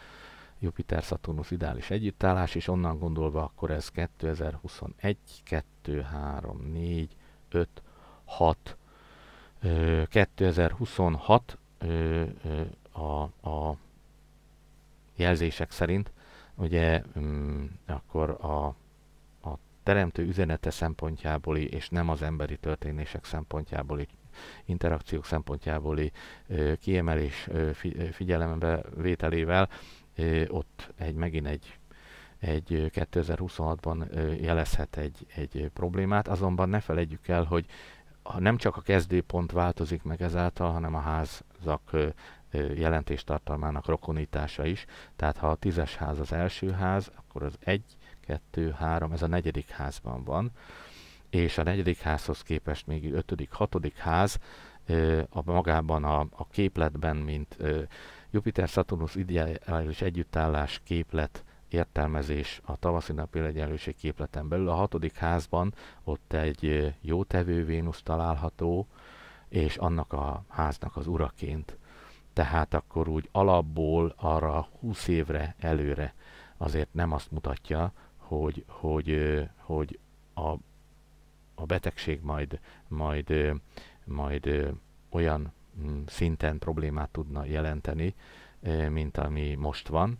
Jupiter-Saturnus ideális együttállás, és onnan gondolva akkor ez 2021, 2, 3, 4, 5, 6, 2026 a, a jelzések szerint, ugye um, akkor a, a teremtő üzenete szempontjából és nem az emberi történések szempontjából interakciók szempontjából kiemelés figyelembe vételével ott egy megint egy egy 2026-ban jelezhet egy, egy problémát, azonban ne felejtjük el, hogy nem csak a kezdőpont változik meg ezáltal, hanem a házak jelentéstartalmának rokonítása is. Tehát ha a tízes ház az első ház, akkor az egy, kettő, három, ez a negyedik házban van, és a negyedik házhoz képest még ötödik, hatodik ház a magában a, a képletben, mint Jupiter-Saturnus ideális együttállás képlet értelmezés a tavaszi napi egyenlőség képleten belül. A hatodik házban ott egy jótevő Vénusz található, és annak a háznak az uraként. Tehát akkor úgy alapból arra 20 évre előre azért nem azt mutatja, hogy, hogy, hogy a, a betegség majd, majd, majd olyan mm, szinten problémát tudna jelenteni, mint ami most van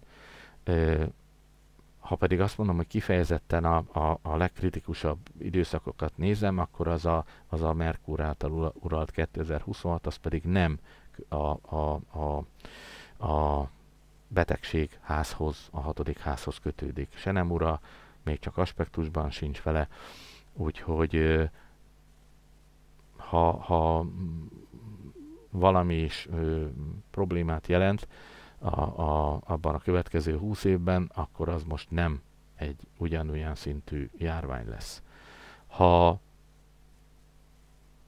ha pedig azt mondom, hogy kifejezetten a, a, a legkritikusabb időszakokat nézem, akkor az a, az a Merkur által uralt 2026, az pedig nem a, a, a, a betegség házhoz, a hatodik házhoz kötődik. Se nem ura, még csak aspektusban sincs vele, úgyhogy ha, ha valami is ö, problémát jelent, a, a, abban a következő 20 évben, akkor az most nem egy ugyanolyan szintű járvány lesz. Ha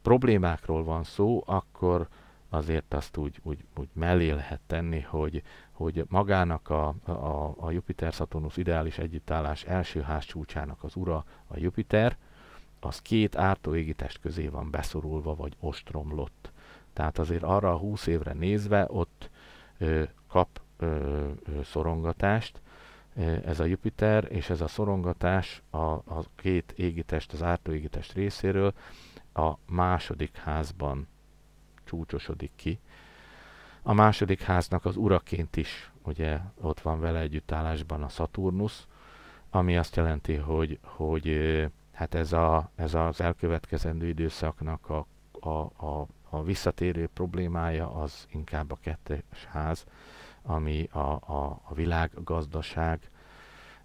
problémákról van szó, akkor azért azt úgy, úgy, úgy mellé lehet tenni, hogy, hogy magának a, a, a Jupiter-Saturnus ideális együttállás első ház az ura, a Jupiter, az két ártó égitest közé van beszorulva, vagy ostromlott. Tehát azért arra a 20 évre nézve ott ö, kap ö, ö, szorongatást, ez a Jupiter, és ez a szorongatás a, a két égitest, az ártó égitest részéről a második házban csúcsosodik ki. A második háznak az uraként is, ugye ott van vele együttállásban a Saturnus, ami azt jelenti, hogy, hogy hát ez, a, ez az elkövetkezendő időszaknak a, a, a, a visszatérő problémája az inkább a kettes ház, ami a, a, a világgazdaság,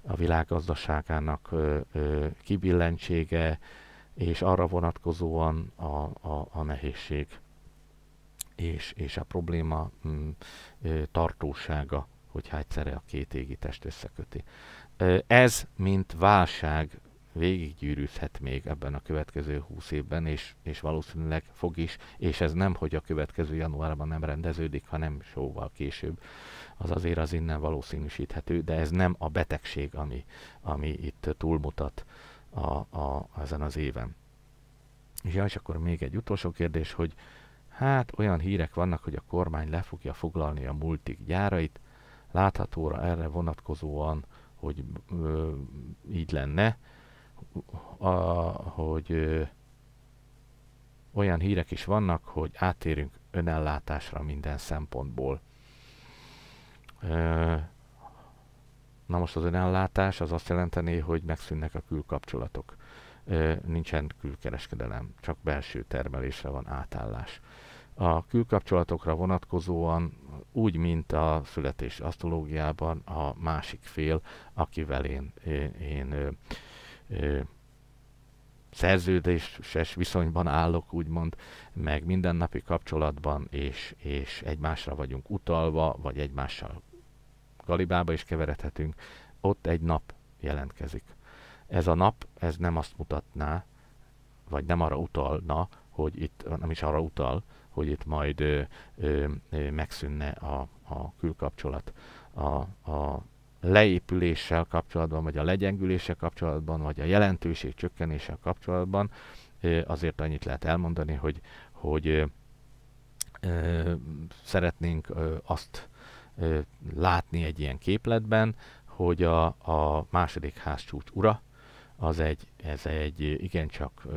a világgazdaságának ö, ö, kibillentsége, és arra vonatkozóan a, a, a nehézség és, és a probléma m, mm, ö, tartósága, hogyha egyszerre a két égi test összeköti. Ez, mint válság végiggyűrűzhet még ebben a következő 20 évben, és, és valószínűleg fog is, és ez nem, hogy a következő januárban nem rendeződik, hanem sóval később. Az azért az innen valószínűsíthető, de ez nem a betegség, ami, ami itt túlmutat a, a, ezen az éven. Ja, és akkor még egy utolsó kérdés, hogy hát olyan hírek vannak, hogy a kormány le fogja foglalni a multik gyárait, láthatóra erre vonatkozóan, hogy ö, így lenne, a, hogy ö, olyan hírek is vannak, hogy átérünk önellátásra minden szempontból. Ö, na most az önellátás az azt jelenteni, hogy megszűnnek a külkapcsolatok. Ö, nincsen külkereskedelem, csak belső termelésre van átállás. A külkapcsolatokra vonatkozóan úgy, mint a születés asztrológiában a másik fél, akivel én, én, én szerződéses viszonyban állok, úgymond, meg mindennapi kapcsolatban, és, és egymásra vagyunk utalva, vagy egymással galibába is keveredhetünk, ott egy nap jelentkezik. Ez a nap, ez nem azt mutatná, vagy nem arra utalna, hogy itt, nem is arra utal, hogy itt majd ö, ö, ö, megszűnne a, a külkapcsolat. A, a leépüléssel kapcsolatban, vagy a legyengüléssel kapcsolatban, vagy a jelentőség csökkenéssel kapcsolatban azért annyit lehet elmondani, hogy, hogy szeretnénk azt látni egy ilyen képletben, hogy a, a második házcsúcs ura, az egy, ez egy igencsak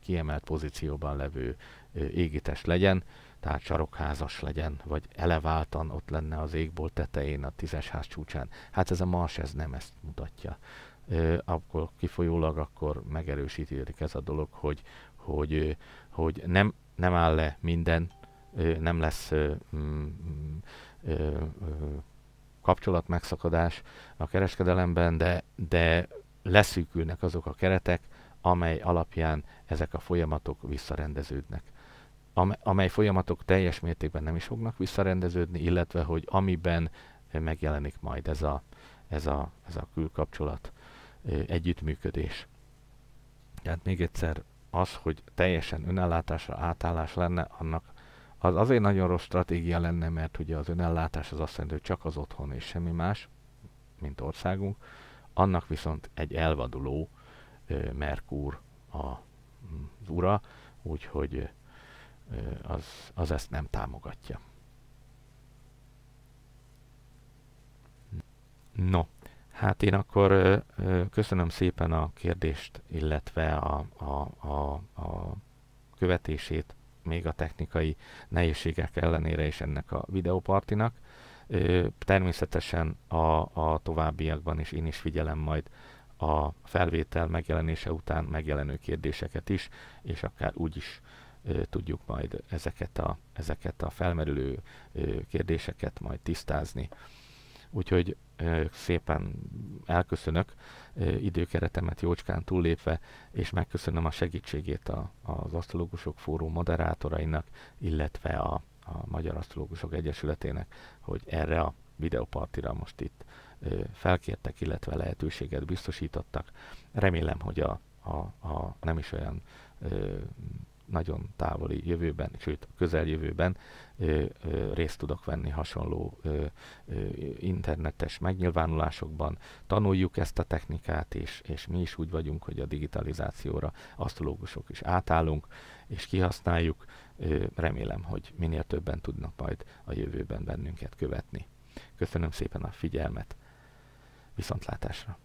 kiemelt pozícióban levő égítés legyen, tehát sarokházas legyen, vagy eleváltan ott lenne az égbolt tetején a tízes ház csúcsán. Hát ez a Mars ez nem ezt mutatja. Ö, akkor kifolyólag akkor megerősítik ez a dolog, hogy, hogy, hogy nem, nem áll le minden, nem lesz mm, mm, kapcsolat megszakadás a kereskedelemben, de, de leszűkülnek azok a keretek, amely alapján ezek a folyamatok visszarendeződnek. Amely folyamatok teljes mértékben nem is fognak visszarendeződni, illetve hogy amiben megjelenik majd ez a, ez a, ez a külkapcsolat, együttműködés. Tehát még egyszer az, hogy teljesen önellátásra átállás lenne, annak az azért nagyon rossz stratégia lenne, mert ugye az önellátás az azt jelenti, hogy csak az otthon és semmi más, mint országunk, annak viszont egy elvaduló Merkur a, az ura, úgyhogy az, az ezt nem támogatja. No, hát én akkor köszönöm szépen a kérdést, illetve a, a, a, a követését még a technikai nehézségek ellenére is ennek a videópartinak. Természetesen a, a továbbiakban is én is figyelem majd a felvétel megjelenése után megjelenő kérdéseket is, és akár úgy is tudjuk majd ezeket a, ezeket a felmerülő kérdéseket majd tisztázni. Úgyhogy szépen elköszönök időkeretemet jócskán túllépve, és megköszönöm a segítségét a, az Asztrológusok Fórum moderátorainak, illetve a, a Magyar Asztrológusok Egyesületének, hogy erre a videopartira most itt felkértek, illetve lehetőséget biztosítottak. Remélem, hogy a, a, a nem is olyan nagyon távoli jövőben, sőt közeljövőben ö, ö, részt tudok venni hasonló ö, ö, internetes megnyilvánulásokban. Tanuljuk ezt a technikát, és, és mi is úgy vagyunk, hogy a digitalizációra asztrológusok is átállunk, és kihasználjuk. Ö, remélem, hogy minél többen tudnak majd a jövőben bennünket követni. Köszönöm szépen a figyelmet, viszontlátásra!